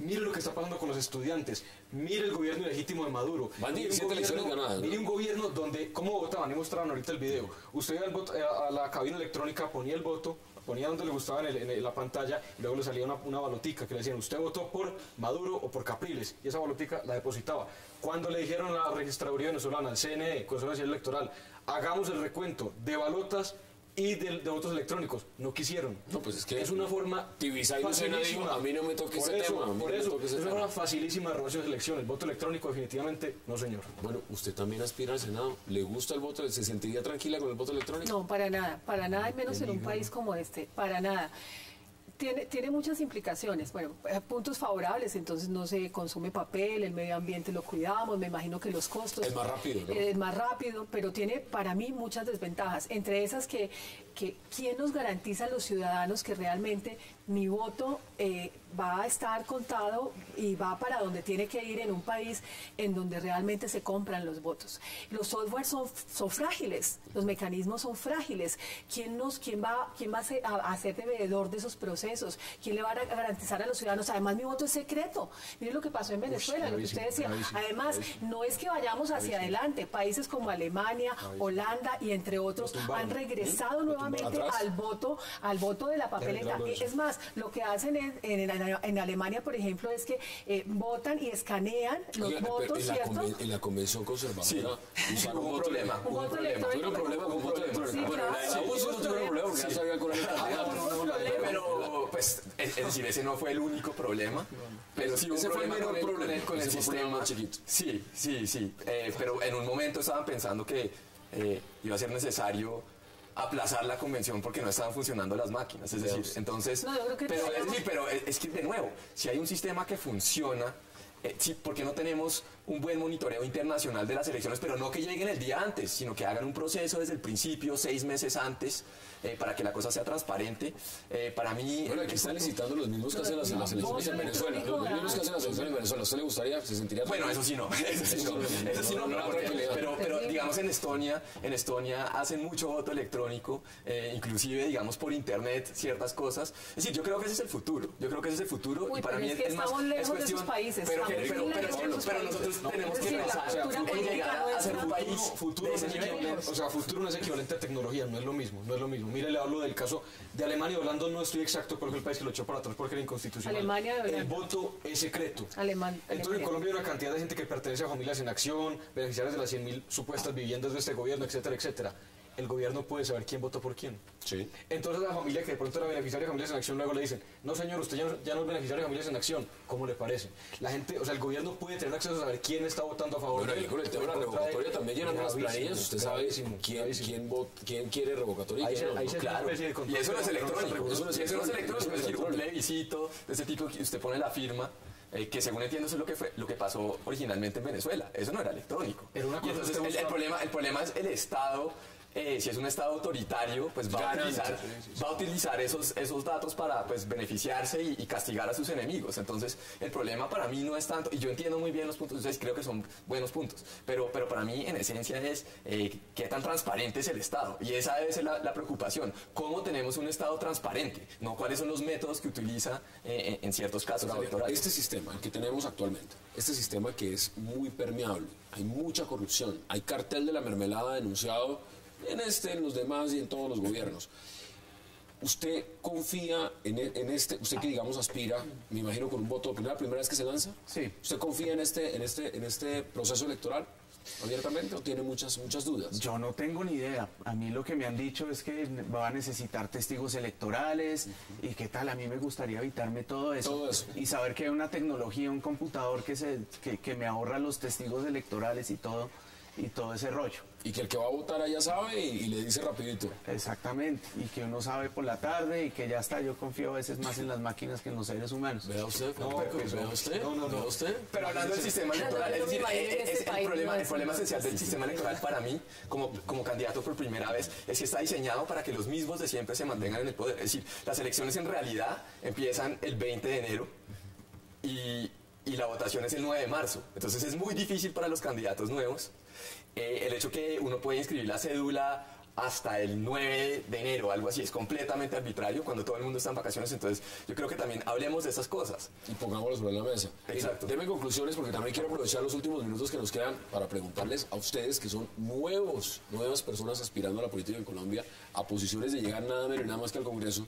Mire lo que está pasando con los estudiantes. Mire el gobierno ilegítimo de Maduro. Van Mire un 17 elecciones ganadas, mire un gobierno donde, ¿cómo votaban? Y mostraban ahorita el video. Usted iba eh, a la cabina electrónica, ponía el voto, ponía donde le gustaba en, el- la pantalla y luego le salía una, una balotica que le decían, usted votó por Maduro o por Capriles. Y esa balotica la depositaba. Cuando le dijeron a la registraduría venezolana, al CNE, Consejo Nacional Electoral, hagamos el recuento de balotas y de, de votos electrónicos. No quisieron. No, pues es que es una forma Tibisay Lucena dijo, a mí no me toque ese eso, tema, Por eso, es una forma facilísima de robarse las elecciones. El voto electrónico definitivamente no, señor. Bueno, usted también aspira al Senado. ¿Le gusta el voto? ¿Se sentiría tranquila con el voto electrónico? No, para nada, para nada, y menos en un país como este, para nada. Tiene, tiene muchas implicaciones. Bueno, eh, puntos favorables, entonces no se consume papel, el medio ambiente lo cuidamos, me imagino que los costos... Es más rápido, ¿no? Es más rápido, pero tiene para mí muchas desventajas. Entre esas que, que ¿quién nos garantiza a los ciudadanos que realmente mi voto eh, va a estar contado y va para donde tiene que ir en un país en donde realmente se compran los votos? Los softwares son, son frágiles, los mecanismos son frágiles. ¿Quién, nos, quién va, quién va a ser, a- a ser devedor de esos procesos? ¿Quién le va a garantizar a los ciudadanos? Además, mi voto es secreto. Miren lo que pasó en Venezuela, lo que usted decía. Además, no es que vayamos hacia adelante. Países como Alemania, Holanda y entre otros han regresado nuevamente al voto, al voto de la papeleta. Es más, lo que hacen en, en- en Alemania, por ejemplo, es que eh, votan y escanean los votos, en, la ¿cierto? conven- en la convención conservadora Sí. usaron Hubo un voto- problema. Un voto problema. electrónico. Tuvieron problema con voto electrónico. Sí, bueno, no tuvieron problema porque ya sabían cuál era el candidato. Pero, pues, es, decir, ese no fue el único problema. Pero sí Ese un fue el problema menor problema. con el- sistema. chiquito. Sí, sí, sí. Eh, pero en un momento estaban pensando que eh, iba a ser necesario aplazar la convención porque no estaban funcionando las máquinas. Es decir, entonces. No, yo creo que pero, es decir, pero es, que, de nuevo, si hay un sistema que funciona. Eh, sí, ¿por qué no tenemos un buen monitoreo internacional de las elecciones, pero no que lleguen el día antes, sino que hagan un proceso desde el principio, seis meses antes, eh, para que la cosa sea transparente? Eh, para mí... Bueno, aquí están licitando los mismos que hacen las, las elecciones en Venezuela. Los mismos que hacen las elecciones en Venezuela. ¿A usted le gustaría? ¿Se sentiría Bueno, eso sí no, (laughs) eso sí no, eso sí no, No, no, porque- tranquilidad. pero, pero digamos en Estonia, en Estonia hacen mucho voto electrónico, eh, inclusive digamos por internet ciertas cosas. Es decir, yo creo que ese es el futuro, yo creo que ese es el futuro Uy, y para pero mí es que más estamos lejos es de cuestión, esos países, pero, que- nosotros No, tenemos es que pensar en llegar a es ser un país futuro de no ese es nivel. equivalente, o sea, futuro no es equivalente a tecnología, no es lo mismo, no es lo mismo. Mire, le hablo del caso de Alemania y Holanda, no estoy exacto cuál fue el país que lo echó para atrás porque era inconstitucional. Alemania. El voto es secreto. Alemán- Entonces en. Colombia hay una cantidad de gente que pertenece a familias en acción, beneficiarios de las 100.000 supuestas viviendas de este gobierno, etcétera, etcétera. El gobierno puede saber quién votó por quién. Sí. Entonces la familia que de pronto era beneficiaria de Familias en Acción luego le dicen, no señor, usted ya no, ya no es beneficiario de Familias en Acción. ¿Cómo le parece? La gente, o sea, el gobierno puede tener acceso a saber quién está votando a favor Bueno, de con el tema de la revocatoria también llenan las planillas. Usted sabe quién, quién, vot- quién quiere revocatoria y quién se- no, ahí ¿no? se- Claro, y eso no es pero electrónico, eso no es, electrónico, es decir, un plebiscito de ese tipo que usted pone la firma, eh, que según entiendo eso es lo que fue, lo que pasó originalmente en Venezuela, eso no era electrónico. Era una y cosa que entonces el, el problema, el problema es el Estado, eh, si es un Estado autoritario, pues va a utilizar, va a utilizar esos, esos datos para pues beneficiarse y, y castigar a sus enemigos. Entonces el problema para mí no es tanto, y yo entiendo muy bien los puntos, ustedes creo que son buenos puntos, pero, pero para mí en esencia es eh, qué tan transparente es el Estado. Y esa debe ser la, la preocupación. ¿Cómo tenemos un Estado transparente? No cuáles son los métodos que utiliza eh, en, en ciertos casos electorales. Este sistema que tenemos actualmente, este sistema que es muy permeable, hay mucha corrupción, hay cartel de la mermelada denunciado en este, en los demás y en todos los gobiernos. ¿Usted confía en, e- en este, usted que digamos aspira, me imagino con un voto, ¿primera, primera vez que se lanza? Sí. ¿Usted confía en este, en este, en este proceso electoral? abiertamente o tiene muchas, muchas dudas? Yo no tengo ni idea. A mí lo que me han dicho es que va a necesitar testigos electorales y qué tal. A mí me gustaría evitarme todo eso. Todo eso. Y saber que hay una tecnología, un computador que, se, que, que me ahorra los testigos electorales y todo, y todo ese rollo. Y que el que va a votar allá sabe y, y le dice rapidito. Exactamente. Y que uno sabe por la tarde y que ya está. Yo confío a veces más en las máquinas que en los seres humanos. Vea usted, No, Juan Pablo, pues, vea usted, no, no, no. vea usted. Pero hablando del sistema electoral, es no decir, es- este es el, problema, no, el problema esencial del sistema electoral para mí, como, como candidato por primera vez, es que está diseñado para que los mismos de siempre se mantengan en el poder. Es decir, las elecciones en realidad empiezan el 20 de enero y, y la votación es el 9 de marzo. Entonces es muy difícil para los candidatos nuevos. Eh, el hecho que uno puede inscribir la cédula hasta el 9 de enero, algo así, es completamente arbitrario cuando todo el mundo está en vacaciones. Entonces yo creo que también hablemos de esas cosas. Y pongámoslo sobre la mesa. Exacto. Deme conclusiones porque también quiero aprovechar los últimos minutos que nos quedan para preguntarles a ustedes que son nuevos, nuevas personas aspirando a la política en Colombia, a posiciones de llegar nada menos nada más que al Congreso,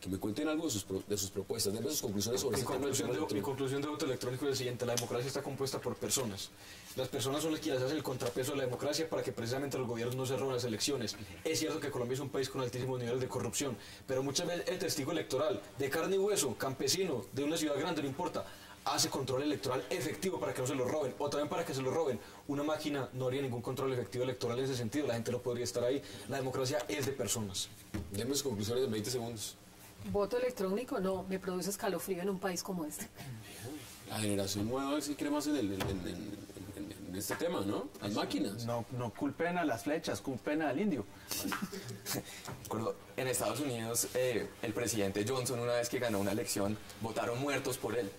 que me cuenten algo de sus, pro- de sus propuestas, denme sus conclusiones sobre Mi este conclusión, tema de, mi conclusión de voto electrónico es el siguiente, la democracia está compuesta por personas. Las personas son las que hacen el contrapeso de la democracia para que precisamente los gobiernos no se roben las elecciones. Es cierto que Colombia es un país con altísimos niveles de corrupción, pero muchas veces el testigo electoral, de carne y hueso, campesino, de una ciudad grande, no importa, hace control electoral efectivo para que no se lo roben, o también para que se lo roben. Una máquina no haría ningún control efectivo electoral en ese sentido, la gente no podría estar ahí. La democracia es de personas. Denme sus conclusiones en 20 segundos. Voto electrónico no, me produce escalofrío en un país como este. La generación nueva sí cree más en, el- en- en- en- este tema, ¿no? Las máquinas. No, no culpen a las flechas, culpen al indio. En Estados Unidos, eh, el presidente Johnson, una vez que ganó una elección, votaron muertos por él.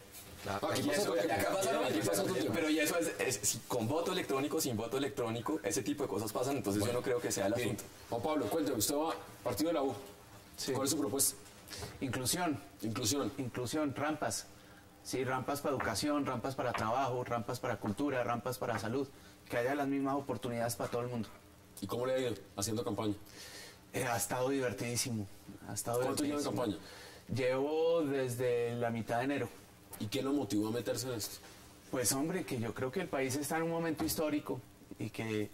Pero y eso es, es- con voto electrónico, sin voto electrónico, ese tipo de cosas pasan, entonces yo no creo que sea el asunto. Juan Pablo, cuénteme, usted va partido de la U. Sí. ¿Cuál es su propuesta? Inclusión, Inclusión. inclusión, rampas. Sí, rampas para educación, rampas para trabajo, rampas para cultura, rampas para salud. Que haya las mismas oportunidades para todo el mundo. ¿Y cómo le ha ido haciendo campaña? Eh, ha estado divertidísimo. Ha estado ¿Cuánto lleva campaña? Llevo desde la mitad de enero. ¿Y qué lo motivó a meterse en esto? Pues hombre, que yo creo que el país está en un momento histórico y que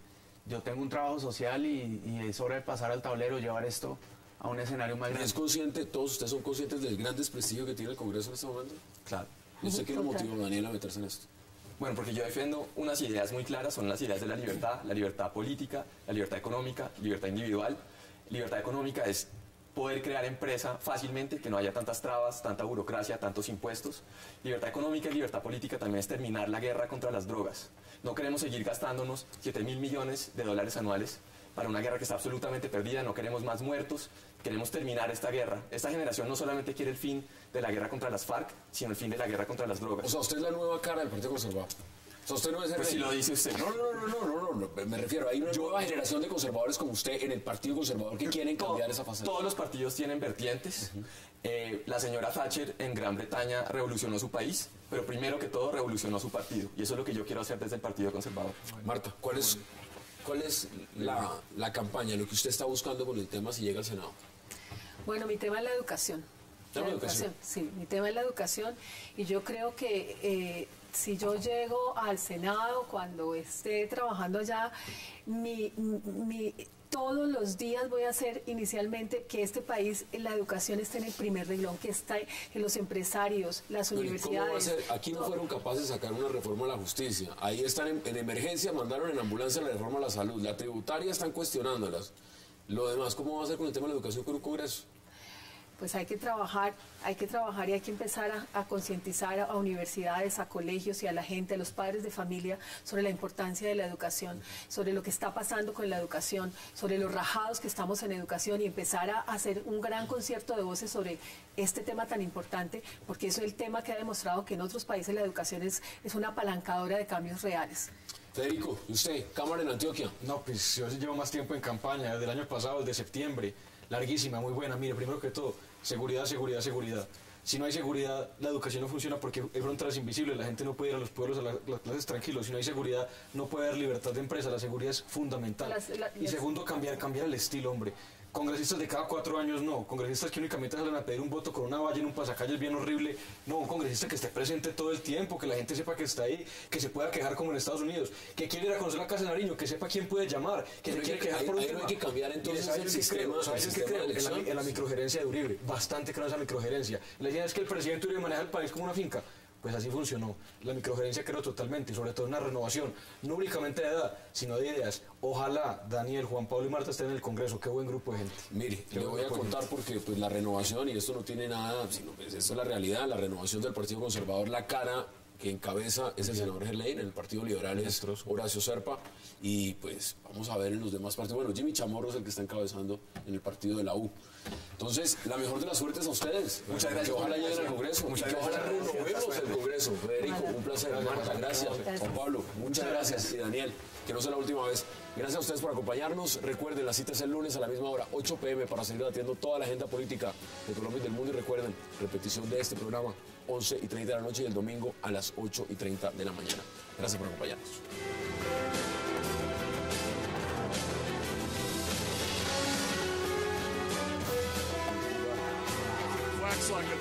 yo tengo un trabajo social y, y es hora de pasar al tablero, llevar esto a un escenario más ¿Es grande. consciente, todos ustedes son conscientes del gran desprestigio que tiene el Congreso en este momento? Claro. ¿Y usted qué lo motivó, Daniel, a meterse en esto? Bueno, porque yo defiendo unas ideas muy claras, son las ideas de la libertad, la libertad política, la libertad económica, libertad individual. Libertad económica es poder crear empresa fácilmente, que no haya tantas trabas, tanta burocracia, tantos impuestos. Libertad económica y libertad política también es terminar la guerra contra las drogas. No queremos seguir gastándonos 7 mil millones de dólares anuales para una guerra que está absolutamente perdida, no queremos más muertos, queremos terminar esta guerra. Esta generación no solamente quiere el fin de la guerra contra las FARC, sino el fin de la guerra contra las drogas. O sea, usted es la nueva cara del Partido Conservador. O sea, usted no es el Pues rey. si lo dice usted. No, no, no, no, no, no, no, me refiero, hay una nueva generación de conservadores como usted en el Partido Conservador que quieren To- cambiar esa faceta. Todos los partidos tienen vertientes. Eh, la señora Thatcher en Gran Bretaña revolucionó su país, pero primero que todo revolucionó su partido. Y eso es lo que yo quiero hacer desde el Partido Conservador. Marta, ¿cuál es, cuál es la, la campaña, lo que usted está buscando con el tema si llega al Senado? Bueno, mi tema es la educación. Tema La educación. Sí, mi tema es la educación y yo creo que eh, si yo llego al Senado cuando esté trabajando allá, mi, mi- todos los días voy a hacer inicialmente que este país, la educación esté en el primer reglón, que está en los empresarios, las ¿y ¿Cómo va a universidades. ser? Aquí no fueron capaces de sacar una reforma a la justicia. Ahí están en, en emergencia, mandaron en ambulancia la reforma a la salud. La tributaria están cuestionándolas. Lo demás, ¿cómo va a ser con el tema de la educación con un Congreso? Pues hay que trabajar, hay que trabajar y hay que empezar a, a concientizar a, a universidades, a colegios y a la gente, a los padres de familia sobre la importancia de la educación, sobre lo que está pasando con la educación, sobre los rajados que estamos en educación y empezar a hacer un gran concierto de voces sobre este tema tan importante, porque eso es el tema que ha demostrado que en otros países la educación es, es una apalancadora de cambios reales. Federico, ¿y usted? Cámara en Antioquia. No, pues yo llevo más tiempo en campaña, desde el año pasado, desde septiembre. Larguísima, muy buena. Mire, primero que todo, seguridad, seguridad, seguridad. Si no hay seguridad, la educación no funciona porque hay fronteras invisibles, la gente no puede ir a los pueblos, a la- las clases tranquilos. Si no hay seguridad, no puede haber libertad de empresa, la seguridad es fundamental. Las- la- y segundo, cambiar, cambiar el estilo, hombre. Congresistas de cada cuatro años no. Congresistas que únicamente salen a pedir un voto con una valla en un pasacalles bien horrible. No, un congresista que esté presente todo el tiempo, que la gente sepa que está ahí, que se pueda quejar como en Estados Unidos, que quiere ir a conocer la Casa de Nariño, que sepa quién puede llamar, que se quiere hay- por un tema. hay que cambiar, entonces, ¿sabes el sistema- En la, microgerencia de Uribe. Bastante creo en esa microgerencia. La idea es que el presidente Uribe maneja el país como una finca. Pues así funcionó. La microgerencia creo totalmente, y sobre todo una renovación, no únicamente de edad, sino de ideas. Ojalá Daniel, Juan Pablo y Marta estén en el Congreso. Qué buen grupo de gente. Mire, Qué le voy a contar porque pues la renovación, y esto no tiene nada, sino pues esto es la realidad, la renovación del Partido Conservador, la cara que encabeza es el senador Gerlain, el Partido Liberal es Horacio Serpa, y pues vamos a ver en los demás partidos. Bueno, Jimmy Chamorro es el que está encabezando en el partido de la U. Entonces, la mejor de las suertes a ustedes. Muchas gracias Que ojalá lleguen al. Congreso. Muchas que ojalá renovemos el Congreso. Federico, un placer. Marta, gracias. Juan Pablo, muchas gracias. Y Daniel, que no sea la última vez. Gracias a ustedes por acompañarnos. Recuerden, la cita es el lunes a la misma hora, 8 pm, para seguir debatiendo toda la agenda política de Colombia y del mundo. Y recuerden, repetición de este programa, 11 y 30 de la noche y el domingo a las 8 y 30 de la mañana. Gracias por acompañarnos. Wax like.